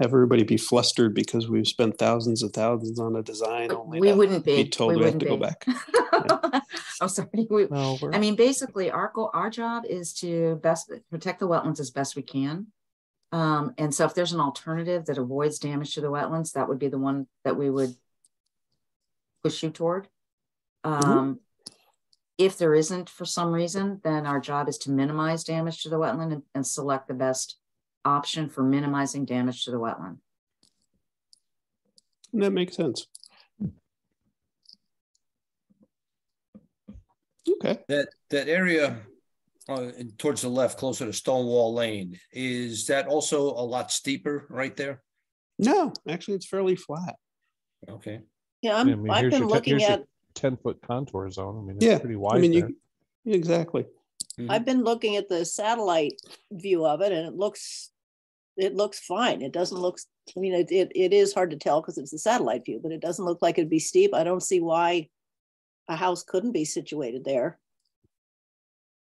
Speaker 11: have everybody be flustered because we've spent thousands of thousands on a design. only
Speaker 1: We wouldn't be.
Speaker 11: Be told
Speaker 1: we
Speaker 11: we have
Speaker 1: wouldn't
Speaker 11: to go
Speaker 1: be.
Speaker 11: back.
Speaker 1: I'm sorry. We,
Speaker 9: no,
Speaker 1: I mean, basically, our goal, our job is to best protect the wetlands as best we can. Um, and so if there's an alternative that avoids damage to the wetlands, that would be the one that we would push you toward. Um, if there isn't for some reason, then our job is to minimize damage to the wetland and, and select the best option for minimizing damage to the wetland.
Speaker 11: That makes sense. Okay.
Speaker 7: That, that area uh, towards the left, closer to Stonewall Lane, is that also a lot steeper right there?
Speaker 11: No, actually, it's fairly flat.
Speaker 7: Okay.
Speaker 2: Yeah,
Speaker 9: I
Speaker 2: I'm,
Speaker 9: mean,
Speaker 2: I've
Speaker 9: here's
Speaker 2: been looking at,
Speaker 9: ten foot contour zone. I mean,
Speaker 11: Yeah,
Speaker 9: it's pretty
Speaker 11: I
Speaker 9: wide
Speaker 11: mean,
Speaker 9: there.
Speaker 11: you exactly. Mm-hmm.
Speaker 2: I've been looking at the satellite view of it and it looks, it looks fine. It doesn't look, I mean, it, it, it is hard to tell because it's a satellite view, but it doesn't look like it'd be steep. I don't see why a house couldn't be situated there.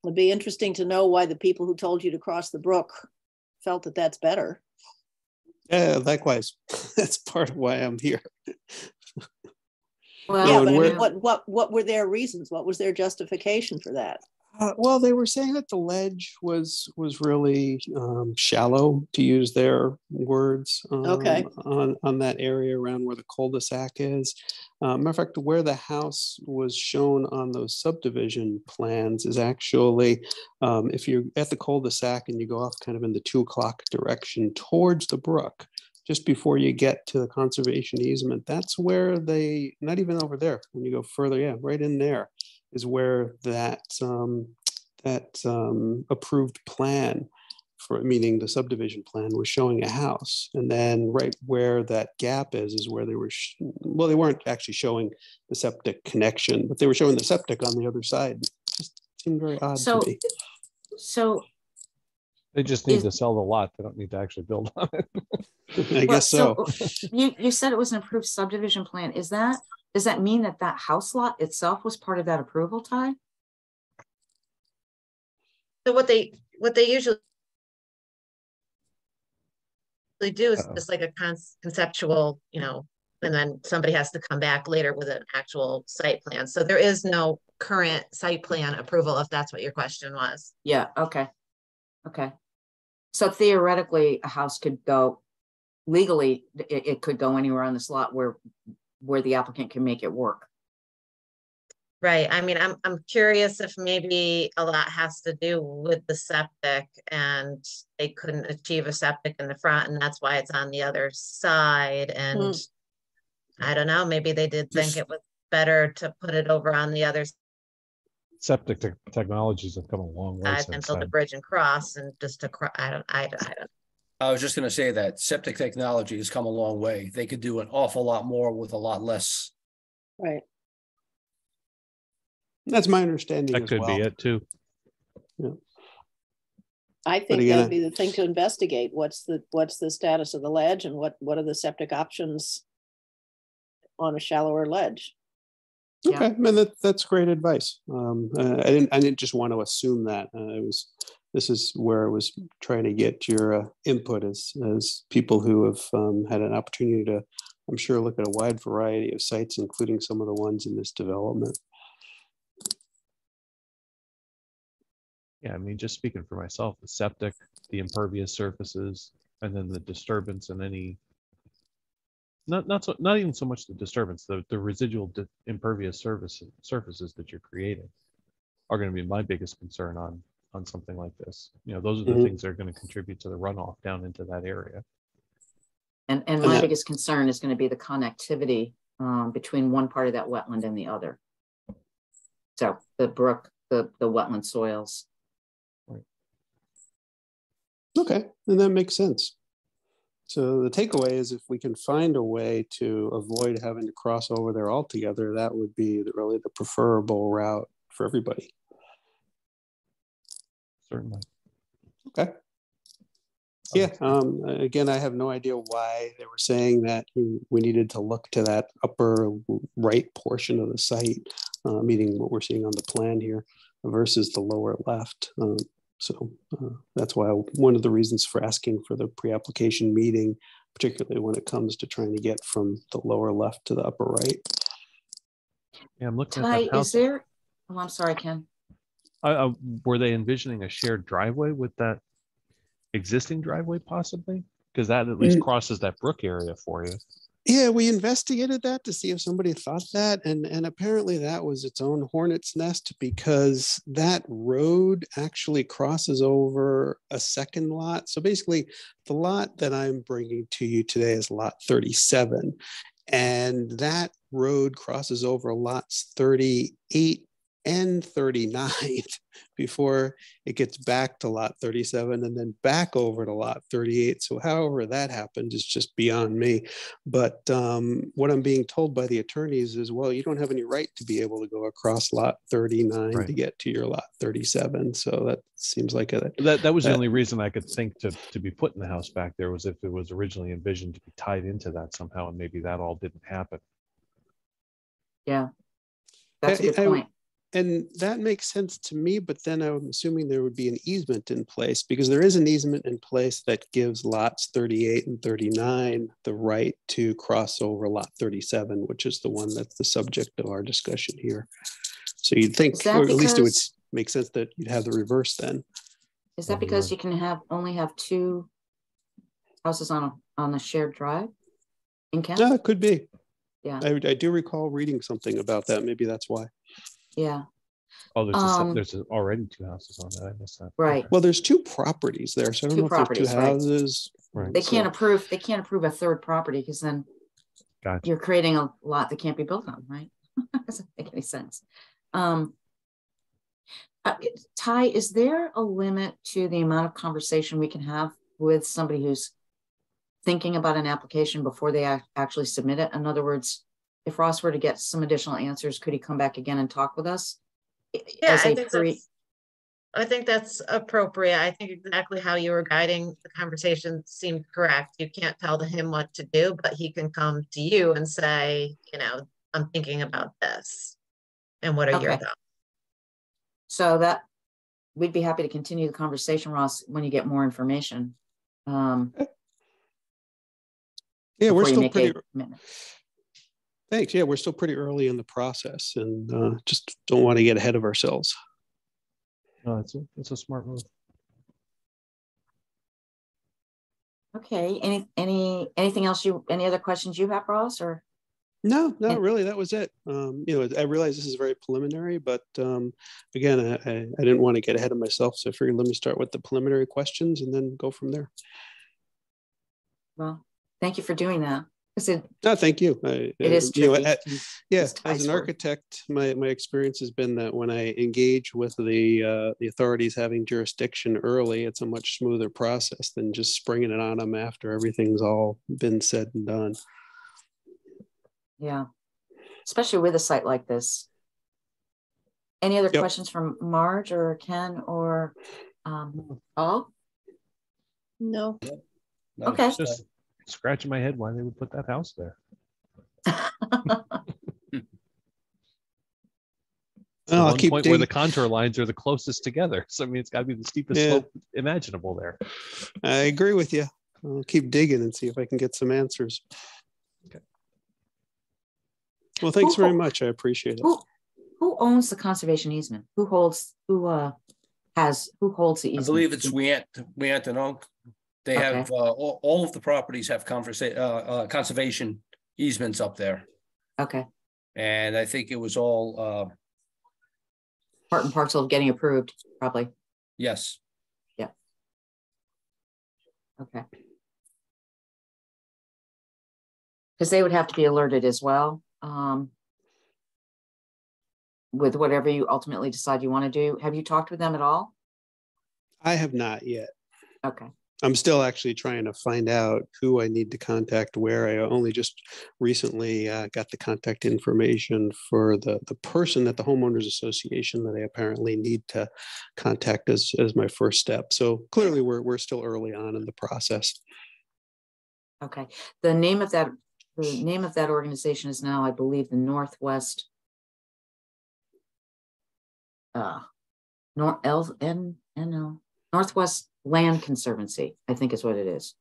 Speaker 2: It'd be interesting to know why the people who told you to cross the brook felt that that's better.
Speaker 11: Yeah, likewise. That's part of why I'm here.
Speaker 1: Well,
Speaker 2: Yeah,
Speaker 11: and
Speaker 2: but I mean, what, what, what were their reasons? What was their justification for that?
Speaker 11: Uh, well, they were saying that the ledge was was really um, shallow, to use their words. Um,
Speaker 2: Okay.
Speaker 11: On on that area around where the cul-de-sac is. Uh, matter of fact, where the house was shown on those subdivision plans is actually, um, if you're at the cul-de-sac and you go off kind of in the two o'clock direction towards the brook, just before you get to the conservation easement, that's where they, not even over there, when you go further, yeah, right in there is where that, um, that, um, approved plan for, meaning the subdivision plan was showing a house. And then right where that gap is, is where they were, sh- well, they weren't actually showing the septic connection, but they were showing the septic on the other side. Just seemed very odd to
Speaker 1: So,
Speaker 11: me.
Speaker 1: so
Speaker 9: They just need
Speaker 1: is-
Speaker 9: to sell the lot. They don't need to actually build on it.
Speaker 11: I
Speaker 1: Well,
Speaker 11: guess so.
Speaker 1: Uh, you, you said it was an approved subdivision plan. Is that, does that mean that that house lot itself was part of that approval, Ty?
Speaker 3: So what they, what they usually they do is
Speaker 9: Uh-oh.
Speaker 3: just like a con- conceptual, you know, and then somebody has to come back later with an actual site plan. So there is no current site plan approval, if that's what your question was.
Speaker 1: Yeah, okay. Okay. So theoretically, a house could go legally, it, it could go anywhere on this lot where, where the applicant can make it work.
Speaker 3: Right, I mean, I'm, I'm curious if maybe a lot has to do with the septic and they couldn't achieve a septic in the front and that's why it's on the other side and hmm. I don't know, maybe they did think it was better to put it over on the other
Speaker 9: Septic te- technologies have come a long way
Speaker 3: side and
Speaker 9: since
Speaker 3: build a bridge and cross and just to, cro- I don't, I don't, I don't.
Speaker 7: I was just gonna say that septic technology has come a long way. They could do an awful lot more with a lot less.
Speaker 2: Right.
Speaker 11: That's my understanding
Speaker 9: That
Speaker 11: as
Speaker 9: could
Speaker 11: well.
Speaker 9: be it too. Yeah.
Speaker 2: I think that'd be the thing to investigate. What's the, what's the status of the ledge and what, what are the septic options on a shallower ledge?
Speaker 1: Yeah.
Speaker 11: Okay, man, that, that's great advice. Um, uh, I didn't, I didn't just want to assume that. Uh, it was, this is where I was trying to get your uh, input as, as people who have um, had an opportunity to, I'm sure, look at a wide variety of sites, including some of the ones in this development.
Speaker 9: Yeah, I mean, just speaking for myself, the septic, the impervious surfaces, and then the disturbance and any. Not, not so, not even so much the disturbance, the, the residual di- impervious surface, surfaces that you're creating. Are gonna be my biggest concern on, on something like this. You know, those are the
Speaker 11: Mhm.
Speaker 9: things that are gonna contribute to the runoff down into that area.
Speaker 1: And, and
Speaker 11: And
Speaker 1: my
Speaker 11: that-
Speaker 1: biggest concern is gonna be the connectivity, um, between one part of that wetland and the other. So the brook, the, the wetland soils. right.
Speaker 11: Okay, and that makes sense. So the takeaway is if we can find a way to avoid having to cross over there altogether, that would be the- really the preferable route for everybody.
Speaker 9: Certainly.
Speaker 11: Okay. Yeah, um, again, I have no idea why they were saying that we we needed to look to that upper right portion of the site, uh, meaning what we're seeing on the plan here versus the lower left. Um, so uh, that's why one of the reasons for asking for the pre-application meeting, particularly when it comes to trying to get from the lower left to the upper right.
Speaker 9: Yeah, I'm looking at
Speaker 1: Ty,
Speaker 9: that
Speaker 1: is
Speaker 9: house.
Speaker 1: there, oh, I'm sorry, Ken.
Speaker 9: Uh, uh, were they envisioning a shared driveway with that existing driveway possibly? Because that at least
Speaker 11: Mm.
Speaker 9: crosses that brook area for you.
Speaker 11: Yeah, we investigated that to see if somebody thought that, and and apparently that was its own hornet's nest because that road actually crosses over a second lot. So basically, the lot that I'm bringing to you today is lot 37, and that road crosses over lots 38 and 39 before it gets back to lot 37 and then back over to lot 38. So however that happened is just beyond me. But um, what I'm being told by the attorneys is, well, you don't have any right to be able to go across lot 39 to get to your lot 37. So that seems like a
Speaker 9: That, that was the only reason I could think to, to be putting the house back there was if it was originally envisioned to be tied into that somehow, and maybe that all didn't happen.
Speaker 1: Yeah. That's a
Speaker 11: I-
Speaker 1: good
Speaker 11: I-
Speaker 1: point.
Speaker 11: And that makes sense to me, but then I'm assuming there would be an easement in place because there is an easement in place that gives lots 38 and 39 the right to cross over lot 37, which is the one that's the subject of our discussion here. So you'd think,
Speaker 1: Is that
Speaker 11: or at least it would make sense that you'd have the reverse then.
Speaker 1: Is that because
Speaker 9: mm-hmm.
Speaker 1: you can have, only have two houses on a, on a shared drive? In Kent?
Speaker 11: No, it could be.
Speaker 1: Yeah.
Speaker 11: I, I do recall reading something about that. Maybe that's why.
Speaker 1: Yeah,
Speaker 9: Oh, there's, a
Speaker 1: Um,
Speaker 9: there's already two houses on that. I missed that.
Speaker 1: Right.
Speaker 11: Well, there's two properties there, so I don't
Speaker 1: Two
Speaker 11: know if there's
Speaker 1: properties,
Speaker 11: two
Speaker 1: right.
Speaker 11: houses.
Speaker 9: Right.
Speaker 1: they
Speaker 11: So-
Speaker 1: can't approve, they can't approve a third property because then
Speaker 9: Gotcha.
Speaker 1: you're creating a lot that can't be built on, right? Doesn't make any sense. Um. uh, Ty, is there a limit to the amount of conversation we can have with somebody who's thinking about an application before they ac- actually submit it? In other words, if Ross were to get some additional answers, could he come back again and talk with us? I-
Speaker 3: Yeah,
Speaker 1: as
Speaker 3: I
Speaker 1: a
Speaker 3: think
Speaker 1: pre-
Speaker 3: that's, I think that's appropriate. I think exactly how you were guiding the conversation seemed correct. You can't tell to him what to do, but he can come to you and say, you know, I'm thinking about this. And what are your thoughts?
Speaker 1: So that, we'd be happy to continue the conversation, Ross, when you get more information. Um,
Speaker 11: Yeah, we're still pretty.
Speaker 1: A commitment.
Speaker 11: Thanks. Yeah, we're still pretty early in the process and uh, just don't want to get ahead of ourselves.
Speaker 9: No, it's a, it's a smart move.
Speaker 1: Okay, any, any, anything else you, any other questions you have, Ross, or?
Speaker 11: No, no,
Speaker 1: And-
Speaker 11: really, that was it. Um, you know, I realize this is very preliminary, but um, again, I, I, I didn't want to get ahead of myself, so I figured let me start with the preliminary questions and then go from there.
Speaker 1: Well, thank you for doing that. 'Cause it,
Speaker 11: No, thank you. I,
Speaker 1: it is
Speaker 11: uh, you know, at- yeah, as an
Speaker 1: word.
Speaker 11: architect, my, my experience has been that when I engage with the uh, the authorities having jurisdiction early, it's a much smoother process than just springing it on them after everything's all been said and done.
Speaker 1: Yeah, especially with a site like this. Any other
Speaker 11: Yep.
Speaker 1: questions from Marge or Ken or um, Paul?
Speaker 2: No,
Speaker 7: No,
Speaker 1: Okay.
Speaker 7: uh,
Speaker 9: Just scratching my head why they would put that house there. The
Speaker 11: Well, I'll
Speaker 9: one
Speaker 11: keep
Speaker 9: point where the contour lines are the closest together. So I mean, it's got to be the steepest
Speaker 11: Yeah.
Speaker 9: slope imaginable there.
Speaker 11: I agree with you. I'll keep digging and see if I can get some answers.
Speaker 9: Okay.
Speaker 11: Well, thanks very much. I appreciate it.
Speaker 1: Who, who owns the conservation easement? Who holds, who uh has, who holds the easement?
Speaker 7: I believe it's Weant, Weantinoge. They
Speaker 1: Okay.
Speaker 7: have, uh, all, all of the properties have conversa- uh, uh, conservation easements up there.
Speaker 1: Okay,
Speaker 7: And I think it was all, uh,
Speaker 1: part and parcel of getting approved, probably.
Speaker 7: yes, Yeah.
Speaker 1: Okay. Because they would have to be alerted as well. um, With whatever you ultimately decide you want to do. Have you talked with them at all?
Speaker 11: I have not yet.
Speaker 1: Okay,
Speaker 11: I'm still actually trying to find out who I need to contact where. I only just recently uh, got the contact information for the, the person at the homeowners association that I apparently need to contact as, as my first step. So clearly we're, we're still early on in the process.
Speaker 1: okay. The name of that, the name of that organization is now, I believe, the Northwest. Uh, North L, N, N, O, Northwest Land Conservancy, I think is what it is.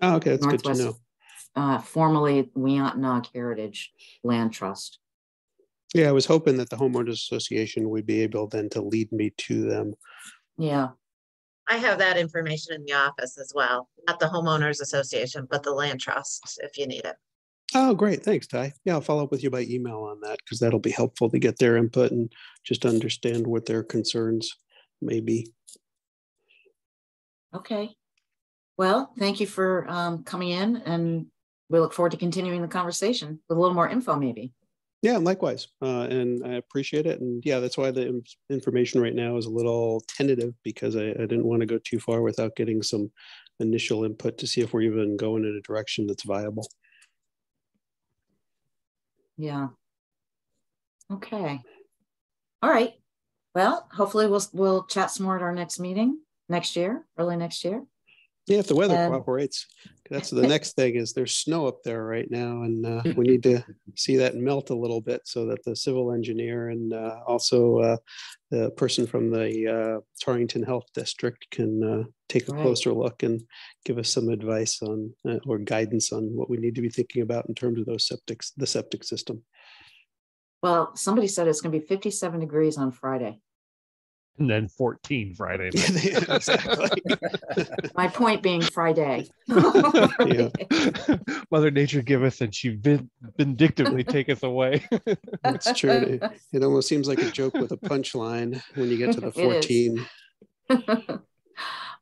Speaker 11: Oh, okay, that's good to
Speaker 1: Northwest,
Speaker 11: know.
Speaker 1: Uh, formerly Weantinoge Heritage Land Trust.
Speaker 11: Yeah, I was hoping that the homeowners association would be able then to lead me to them.
Speaker 1: Yeah,
Speaker 3: I have that information in the office as well, not the homeowners association, but the land trust, if you need it.
Speaker 11: Oh, great. Thanks, Ty. Yeah, I'll follow up with you by email on that because that'll be helpful to get their input and just understand what their concerns may be.
Speaker 1: Okay. Well, thank you for um, coming in and we look forward to continuing the conversation with a little more info maybe.
Speaker 11: Yeah, likewise. Uh, and I appreciate it. And yeah, that's why the information right now is a little tentative because I, I didn't want to go too far without getting some initial input to see if we're even going in a direction that's viable.
Speaker 1: Yeah. Okay. All right. Well, hopefully we'll, we'll chat some more at our next meeting next year, early next year.
Speaker 11: Yeah, if the weather cooperates. That's the next thing is there's snow up there right now and uh, we need to see that melt a little bit so that the civil engineer and uh, also uh, the person from the uh, Torrington Health District can uh, take a
Speaker 1: Right.
Speaker 11: closer look and give us some advice on uh, or guidance on what we need to be thinking about in terms of those septics, the septic system.
Speaker 1: Well, somebody said it's gonna be fifty-seven degrees on Friday.
Speaker 9: And then 14 Friday. night.
Speaker 11: exactly.
Speaker 1: My point being Friday.
Speaker 11: Yeah.
Speaker 9: Mother Nature giveth and she vin- vindictively taketh away.
Speaker 11: It's true. It, it almost seems like a joke with a punchline when you get to the 14.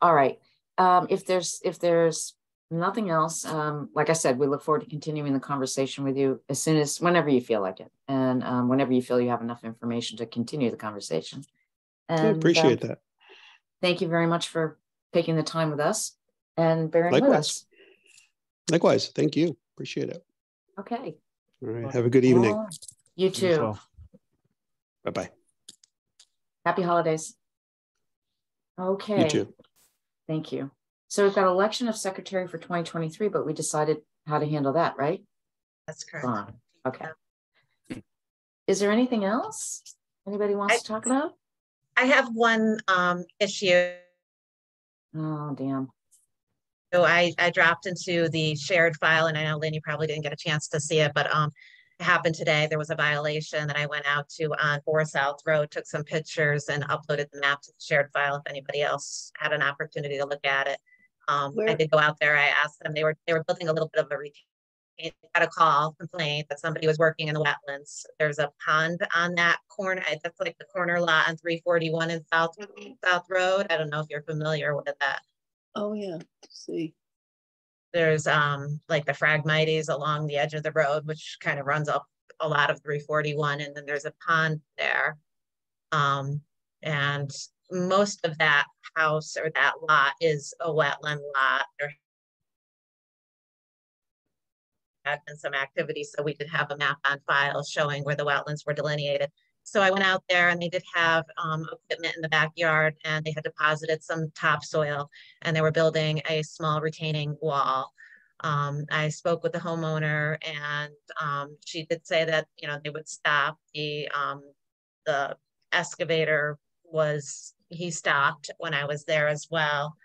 Speaker 1: All right. Um, if there's, if there's nothing else, um, like I said, we look forward to continuing the conversation with you as soon as, whenever you feel like it. And, um, whenever you feel you have enough information to continue the conversation.
Speaker 11: I appreciate
Speaker 1: um,
Speaker 11: that.
Speaker 1: Thank you very much for taking the time with us and bearing with
Speaker 11: Likewise.
Speaker 1: us.
Speaker 11: Likewise. Thank you. Appreciate it.
Speaker 1: Okay.
Speaker 11: All right. Have a good evening.
Speaker 1: All right. You
Speaker 9: You
Speaker 1: too.
Speaker 11: Bye bye.
Speaker 1: Happy holidays. Okay.
Speaker 11: You too.
Speaker 1: Thank you. So we've got election of secretary for twenty twenty-three, but we decided how to handle that, right?
Speaker 3: That's correct.
Speaker 1: Fine. Okay. Is there anything else anybody wants
Speaker 3: I-
Speaker 1: to talk about?
Speaker 3: I have one um issue.
Speaker 1: Oh, damn.
Speaker 3: So I, I dropped into the shared file and I know Lynn, you probably didn't get a chance to see it, but um, it happened today. There was a violation that I went out to on Four South Road, took some pictures and uploaded the map to the shared file if anybody else had an opportunity to look at it. Um, I did go out there. I asked them, they were, they were building a little bit of a retain. Got a call complaint that somebody was working in the wetlands. There's a pond on that corner. That's like the corner lot on three forty-one in South, South Road. I don't know if you're familiar with that.
Speaker 2: Oh, yeah, Let's see.
Speaker 3: There's um like the Phragmites along the edge of the road, which kind of runs up a lot of three forty-one, and then there's a pond there. Um, and most of that house or that lot is a wetland lot. There had been some activity, so we did have a map on file showing where the wetlands were delineated. So I went out there and they did have um equipment in the backyard and they had deposited some topsoil and they were building a small retaining wall. Um, I spoke with the homeowner and, um, she did say that, you know, they would stop the, um, the excavator was, he stopped when I was there as well.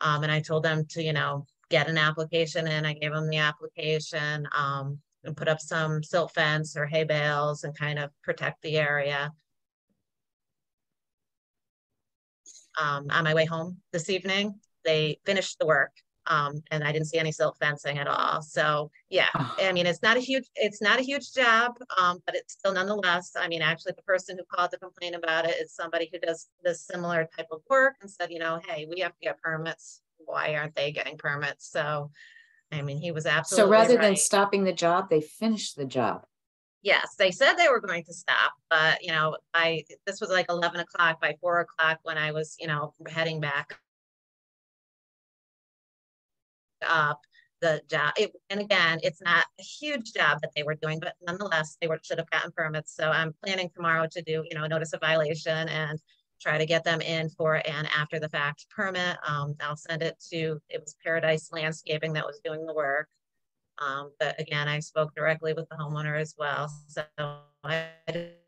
Speaker 3: Um, and I told them to, you know, get an application in. I gave them the application, um, and put up some silt fence or hay bales and kind of protect the area. um, on my way home this evening. They finished the work. Um, and I didn't see any silt fencing at all. So yeah,
Speaker 1: Ah.
Speaker 3: I mean, it's not a huge, it's not a huge job, um, but it's still nonetheless, I mean, actually the person who called to complain about it is somebody who does this similar type of work and said, you know, hey, we have to get permits. Why aren't they getting permits? So, I mean, he was absolutely.
Speaker 1: So rather than stopping the job, they finished the job.
Speaker 3: Yes, they said they were going to stop, but you know, I, this was like eleven o'clock, by four o'clock when I was, you know, heading back up the job, it, and again, it's not a huge job that they were doing, but nonetheless, they were, should have gotten permits. So I'm planning tomorrow to do, you know, a notice of violation and try to get them in for an after the fact permit. Um, I'll send it to, it was Paradise Landscaping that was doing the work. Um, but again, I spoke directly with the homeowner as well, so I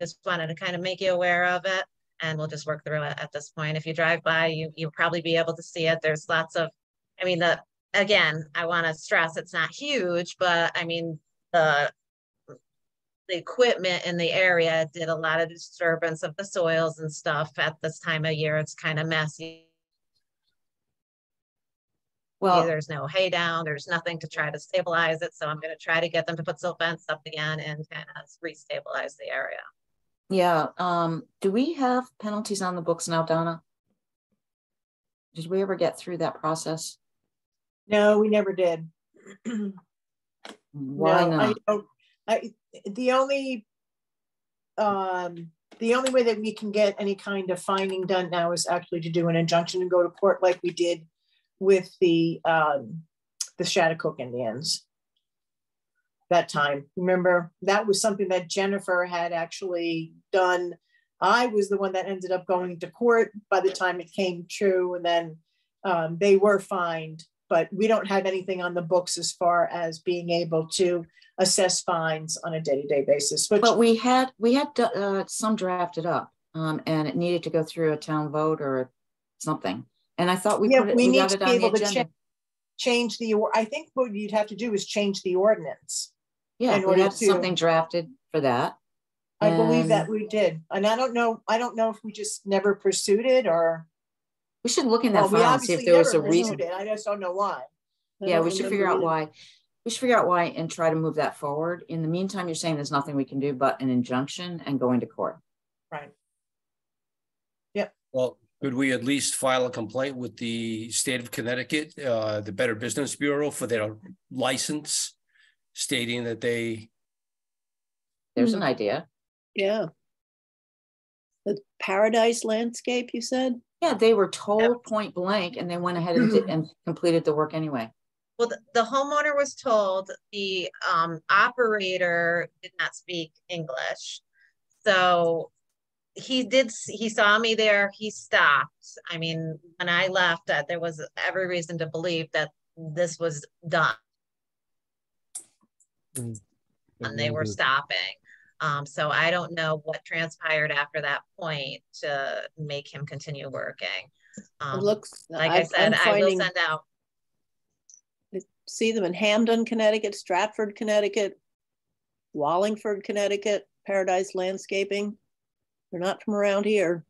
Speaker 3: just wanted to kind of make you aware of it. And we'll just work through it at this point. If you drive by, you, you'll probably be able to see it. There's lots of, I mean, the, again, I want to stress it's not huge, but I mean, the the equipment in the area did a lot of disturbance of the soils and stuff at this time of year. It's kind of messy.
Speaker 1: Well,
Speaker 3: There's no hay down, there's nothing to try to stabilize it. So I'm gonna try to get them to put silt fence up again and kind of re-stabilize the area.
Speaker 1: yeah, um, do we have penalties on the books now, Donna? Did we ever get through that process?
Speaker 4: No, we never did.
Speaker 1: Why
Speaker 4: No, I
Speaker 1: not?
Speaker 4: The only, um, the only way that we can get any kind of finding done now is actually to do an injunction and go to court like we did with the, um, the Schaghticoke Indians. That time, remember, that was something that Jennifer had actually done. I was the one that ended up going to court by the time it came true and then, um, they were fined. But we don't have anything on the books as far as being able to assess fines on a day-to-day basis, which,
Speaker 1: But we had, we had uh, some drafted up, um, and it needed to go through a town vote or something. And I thought we
Speaker 4: yeah,
Speaker 1: it,
Speaker 4: we
Speaker 1: we
Speaker 4: need to be able to
Speaker 1: agenda.
Speaker 4: change the, I think what you'd have to do is change the ordinance.
Speaker 1: Yeah,
Speaker 4: in
Speaker 1: we
Speaker 4: order
Speaker 1: had
Speaker 4: to-
Speaker 1: something drafted for that.
Speaker 4: I believe that we did, and I don't know, I don't know if we just never pursued it or.
Speaker 1: We should look in that
Speaker 4: we
Speaker 1: file and see if there was a reason.
Speaker 4: it, I just don't know why. I
Speaker 1: Yeah,
Speaker 4: don't
Speaker 1: we should figure out
Speaker 4: either.
Speaker 1: why. We should figure out why and try to move that forward. In the meantime, you're saying there's nothing we can do but an injunction and going to court.
Speaker 4: Right, Yeah.
Speaker 7: Well, could we at least file a complaint with the state of Connecticut, uh, the Better Business Bureau for their license? Stating that they,
Speaker 1: There's
Speaker 4: Hmm.
Speaker 1: an idea.
Speaker 2: Yeah. The Paradise Landscape, you said?
Speaker 1: Yeah, they were told point blank and they went ahead and did and completed the work anyway.
Speaker 3: Well, the, the homeowner was told the um operator did not speak English. So he did, he saw me there, he stopped. I mean, when I left, uh, there was every reason to believe that this was done and they were stopping. Um, so I don't know what transpired after that point to make him continue working.
Speaker 2: It
Speaker 3: Um,
Speaker 2: looks.
Speaker 3: like I
Speaker 2: I'm-
Speaker 3: said,
Speaker 2: I'm
Speaker 3: I will send out
Speaker 2: I See them in Hamden, Connecticut, Stratford, Connecticut, Wallingford, Connecticut, Paradise Landscaping. They're not from around here.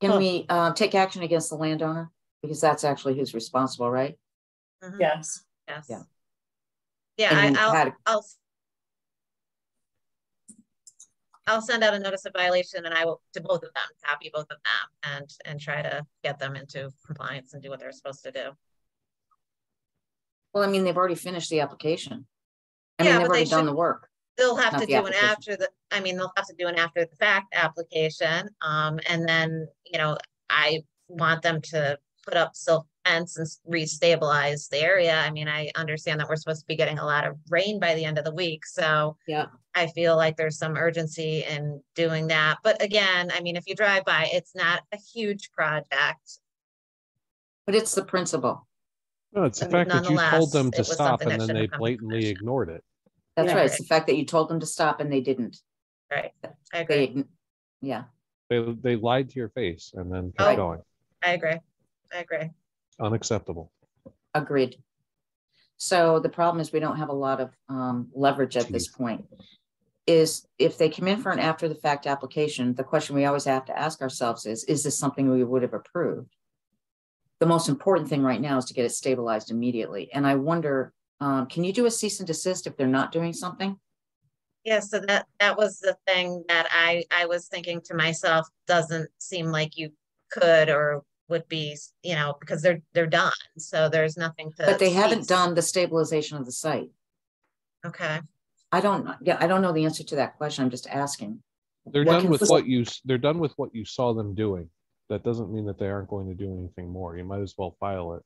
Speaker 1: Can
Speaker 2: Huh.
Speaker 1: we uh, take action against the landowner Because that's actually who's responsible, right?
Speaker 3: Mhm.
Speaker 4: Yes.
Speaker 3: Yes.
Speaker 1: Yeah.
Speaker 3: Yeah, I, I'll, I'll. I'll send out a notice of violation and I will, to both of them, copy both of them and, and try to get them into compliance and do what they're supposed to do.
Speaker 1: Well, I mean, they've already finished the application. I
Speaker 3: Yeah,
Speaker 1: mean, they've
Speaker 3: but they
Speaker 1: already done the work.
Speaker 3: They'll have
Speaker 1: Not
Speaker 3: to do an after the, I mean, they'll have to do an after the fact application. Um, and then, you know, I want them to put up silk fence and s- re-stabilize the area. I mean, I understand that we're supposed to be getting a lot of rain by the end of the week, so.
Speaker 1: Yeah.
Speaker 3: I feel like there's some urgency in doing that. But again, I mean, if you drive by, it's not a huge project.
Speaker 1: But it's the principle.
Speaker 9: No, it's the
Speaker 3: But
Speaker 9: fact that you told them to stop and then they
Speaker 3: should've come to
Speaker 9: blatantly ignored it.
Speaker 1: That's
Speaker 3: Yeah.
Speaker 1: right. It's the fact that you told them to stop and they didn't.
Speaker 3: Right, I agree,
Speaker 1: ign- yeah,
Speaker 9: They, they lied to your face and then
Speaker 3: Oh.
Speaker 9: kept going.
Speaker 3: I agree, I agree.
Speaker 9: Unacceptable.
Speaker 1: agreed. So the problem is we don't have a lot of um leverage at this point. Is if they come in for an after the fact application, the question we always have to ask ourselves is, is this something we would have approved? The most important thing right now is to get it stabilized immediately. And I wonder, um, can you do a cease and desist if they're not doing something?
Speaker 3: Yeah, so that, that was the thing that I, I was thinking to myself, doesn't seem like you could or would be, you know, because they're, they're done, so there's nothing to.
Speaker 1: But they haven't done the stabilization of the site.
Speaker 3: Okay,
Speaker 1: I don't, yeah, I don't know the answer to that question. I'm just asking.
Speaker 9: They're
Speaker 1: What
Speaker 9: done with
Speaker 1: fis-
Speaker 9: what you, they're done with what you saw them doing. That doesn't mean that they aren't going to do anything more. You might as well file it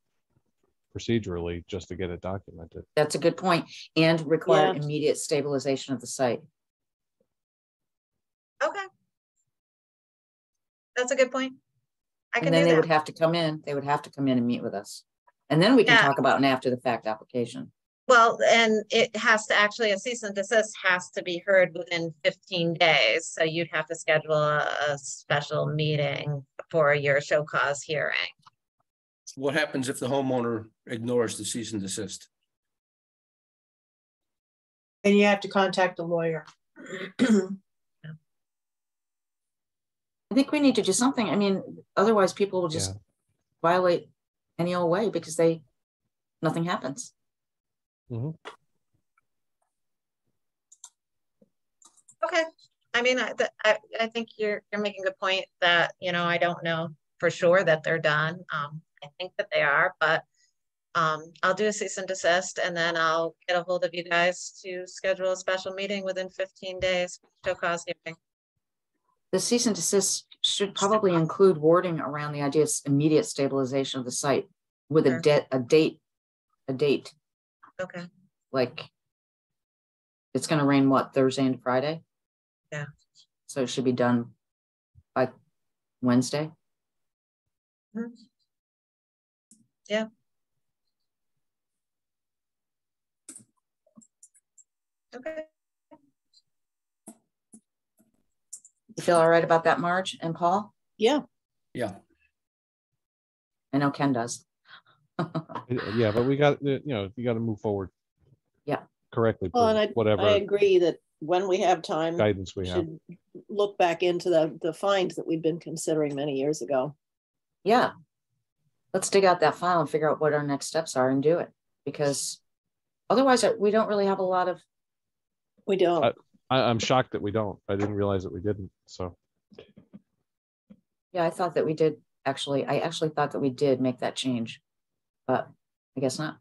Speaker 9: procedurally just to get it documented.
Speaker 1: That's a good point, and require
Speaker 2: Yeah.
Speaker 1: immediate stabilization of the site.
Speaker 3: okay. That's a good point. I
Speaker 1: And then
Speaker 3: do
Speaker 1: they would have to come in, they would have to come in and meet with us. And then we can
Speaker 3: Yeah.
Speaker 1: talk about an after the fact application.
Speaker 3: Well, and it has to actually, a cease and desist has to be heard within fifteen days, so you'd have to schedule a, a special meeting for your show cause hearing.
Speaker 7: What happens if the homeowner ignores the cease and desist?
Speaker 4: And you have to contact a lawyer.
Speaker 1: I think we need to do something. I mean, otherwise people will just
Speaker 9: Yeah.
Speaker 1: violate any old way because they, nothing happens.
Speaker 9: Mhm.
Speaker 3: Okay, I mean, I, th- I, I think you're, you're making a point that, you know, I don't know for sure that they're done. Um, I think that they are, but um, I'll do a cease and desist and then I'll get a hold of you guys to schedule a special meeting within fifteen days, show cause hearing.
Speaker 1: The cease and desist should probably include wording around the idea of immediate stabilization of the site with a
Speaker 3: Sure.
Speaker 1: debt, a date, a date,
Speaker 3: Okay,
Speaker 1: like it's gonna rain what, Thursday and Friday?
Speaker 3: Yeah.
Speaker 1: So it should be done by Wednesday?
Speaker 3: Mhm. Yeah. okay.
Speaker 1: You feel all right about that, Marge and Paul?
Speaker 2: Yeah,
Speaker 7: Yeah,
Speaker 1: I know Ken does.
Speaker 9: Yeah, but we got, you know, you got to move forward.
Speaker 1: Yeah.
Speaker 9: Correctly,
Speaker 2: well, and
Speaker 9: per
Speaker 2: I, I agree that when we have time,
Speaker 9: guidance we
Speaker 2: we
Speaker 9: have.
Speaker 2: look back into the, the find that we've been considering many years ago.
Speaker 1: Yeah. Let's dig out that file and figure out what our next steps are and do it, because otherwise uh, we don't really have a lot of,
Speaker 2: We don't.
Speaker 9: I- I, I'm shocked that we don't. I didn't realize that we didn't, so.
Speaker 1: yeah, I thought that we did, actually, I actually thought that we did make that change. But I guess not.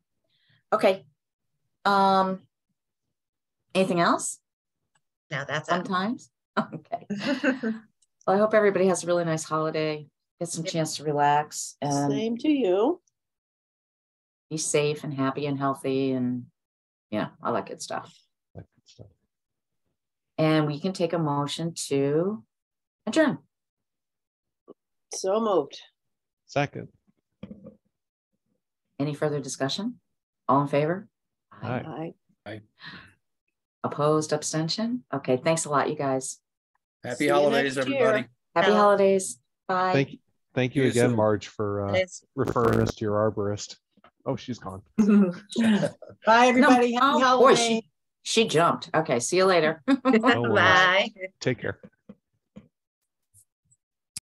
Speaker 1: Okay. Um. Anything else?
Speaker 3: No, that's
Speaker 1: Fun
Speaker 3: it.
Speaker 1: times? Okay. Well, I hope everybody has a really nice holiday, get some
Speaker 3: Yep.
Speaker 1: chance to relax and
Speaker 2: Same to you.
Speaker 1: be safe and happy and healthy and, yeah, all that good stuff.
Speaker 9: that good stuff.
Speaker 1: And we can take a motion to adjourn.
Speaker 2: So moved.
Speaker 9: Second,
Speaker 1: Any further discussion? All in favor?
Speaker 9: Aye.
Speaker 2: I,
Speaker 1: Opposed, abstention? Okay, thanks a lot, you guys.
Speaker 7: happy
Speaker 2: See
Speaker 7: holidays, everybody.
Speaker 1: Happy
Speaker 3: Yeah.
Speaker 1: holidays. Bye.
Speaker 9: thank, you, thank you again. Marge, for uh, referring us to your arborist. Oh, she's gone.
Speaker 4: Bye, everybody. Happy
Speaker 1: oh, boy, she-
Speaker 4: holidays.
Speaker 1: She jumped. Okay, see you later.
Speaker 9: Oh, worries.
Speaker 3: Bye.
Speaker 9: Take care.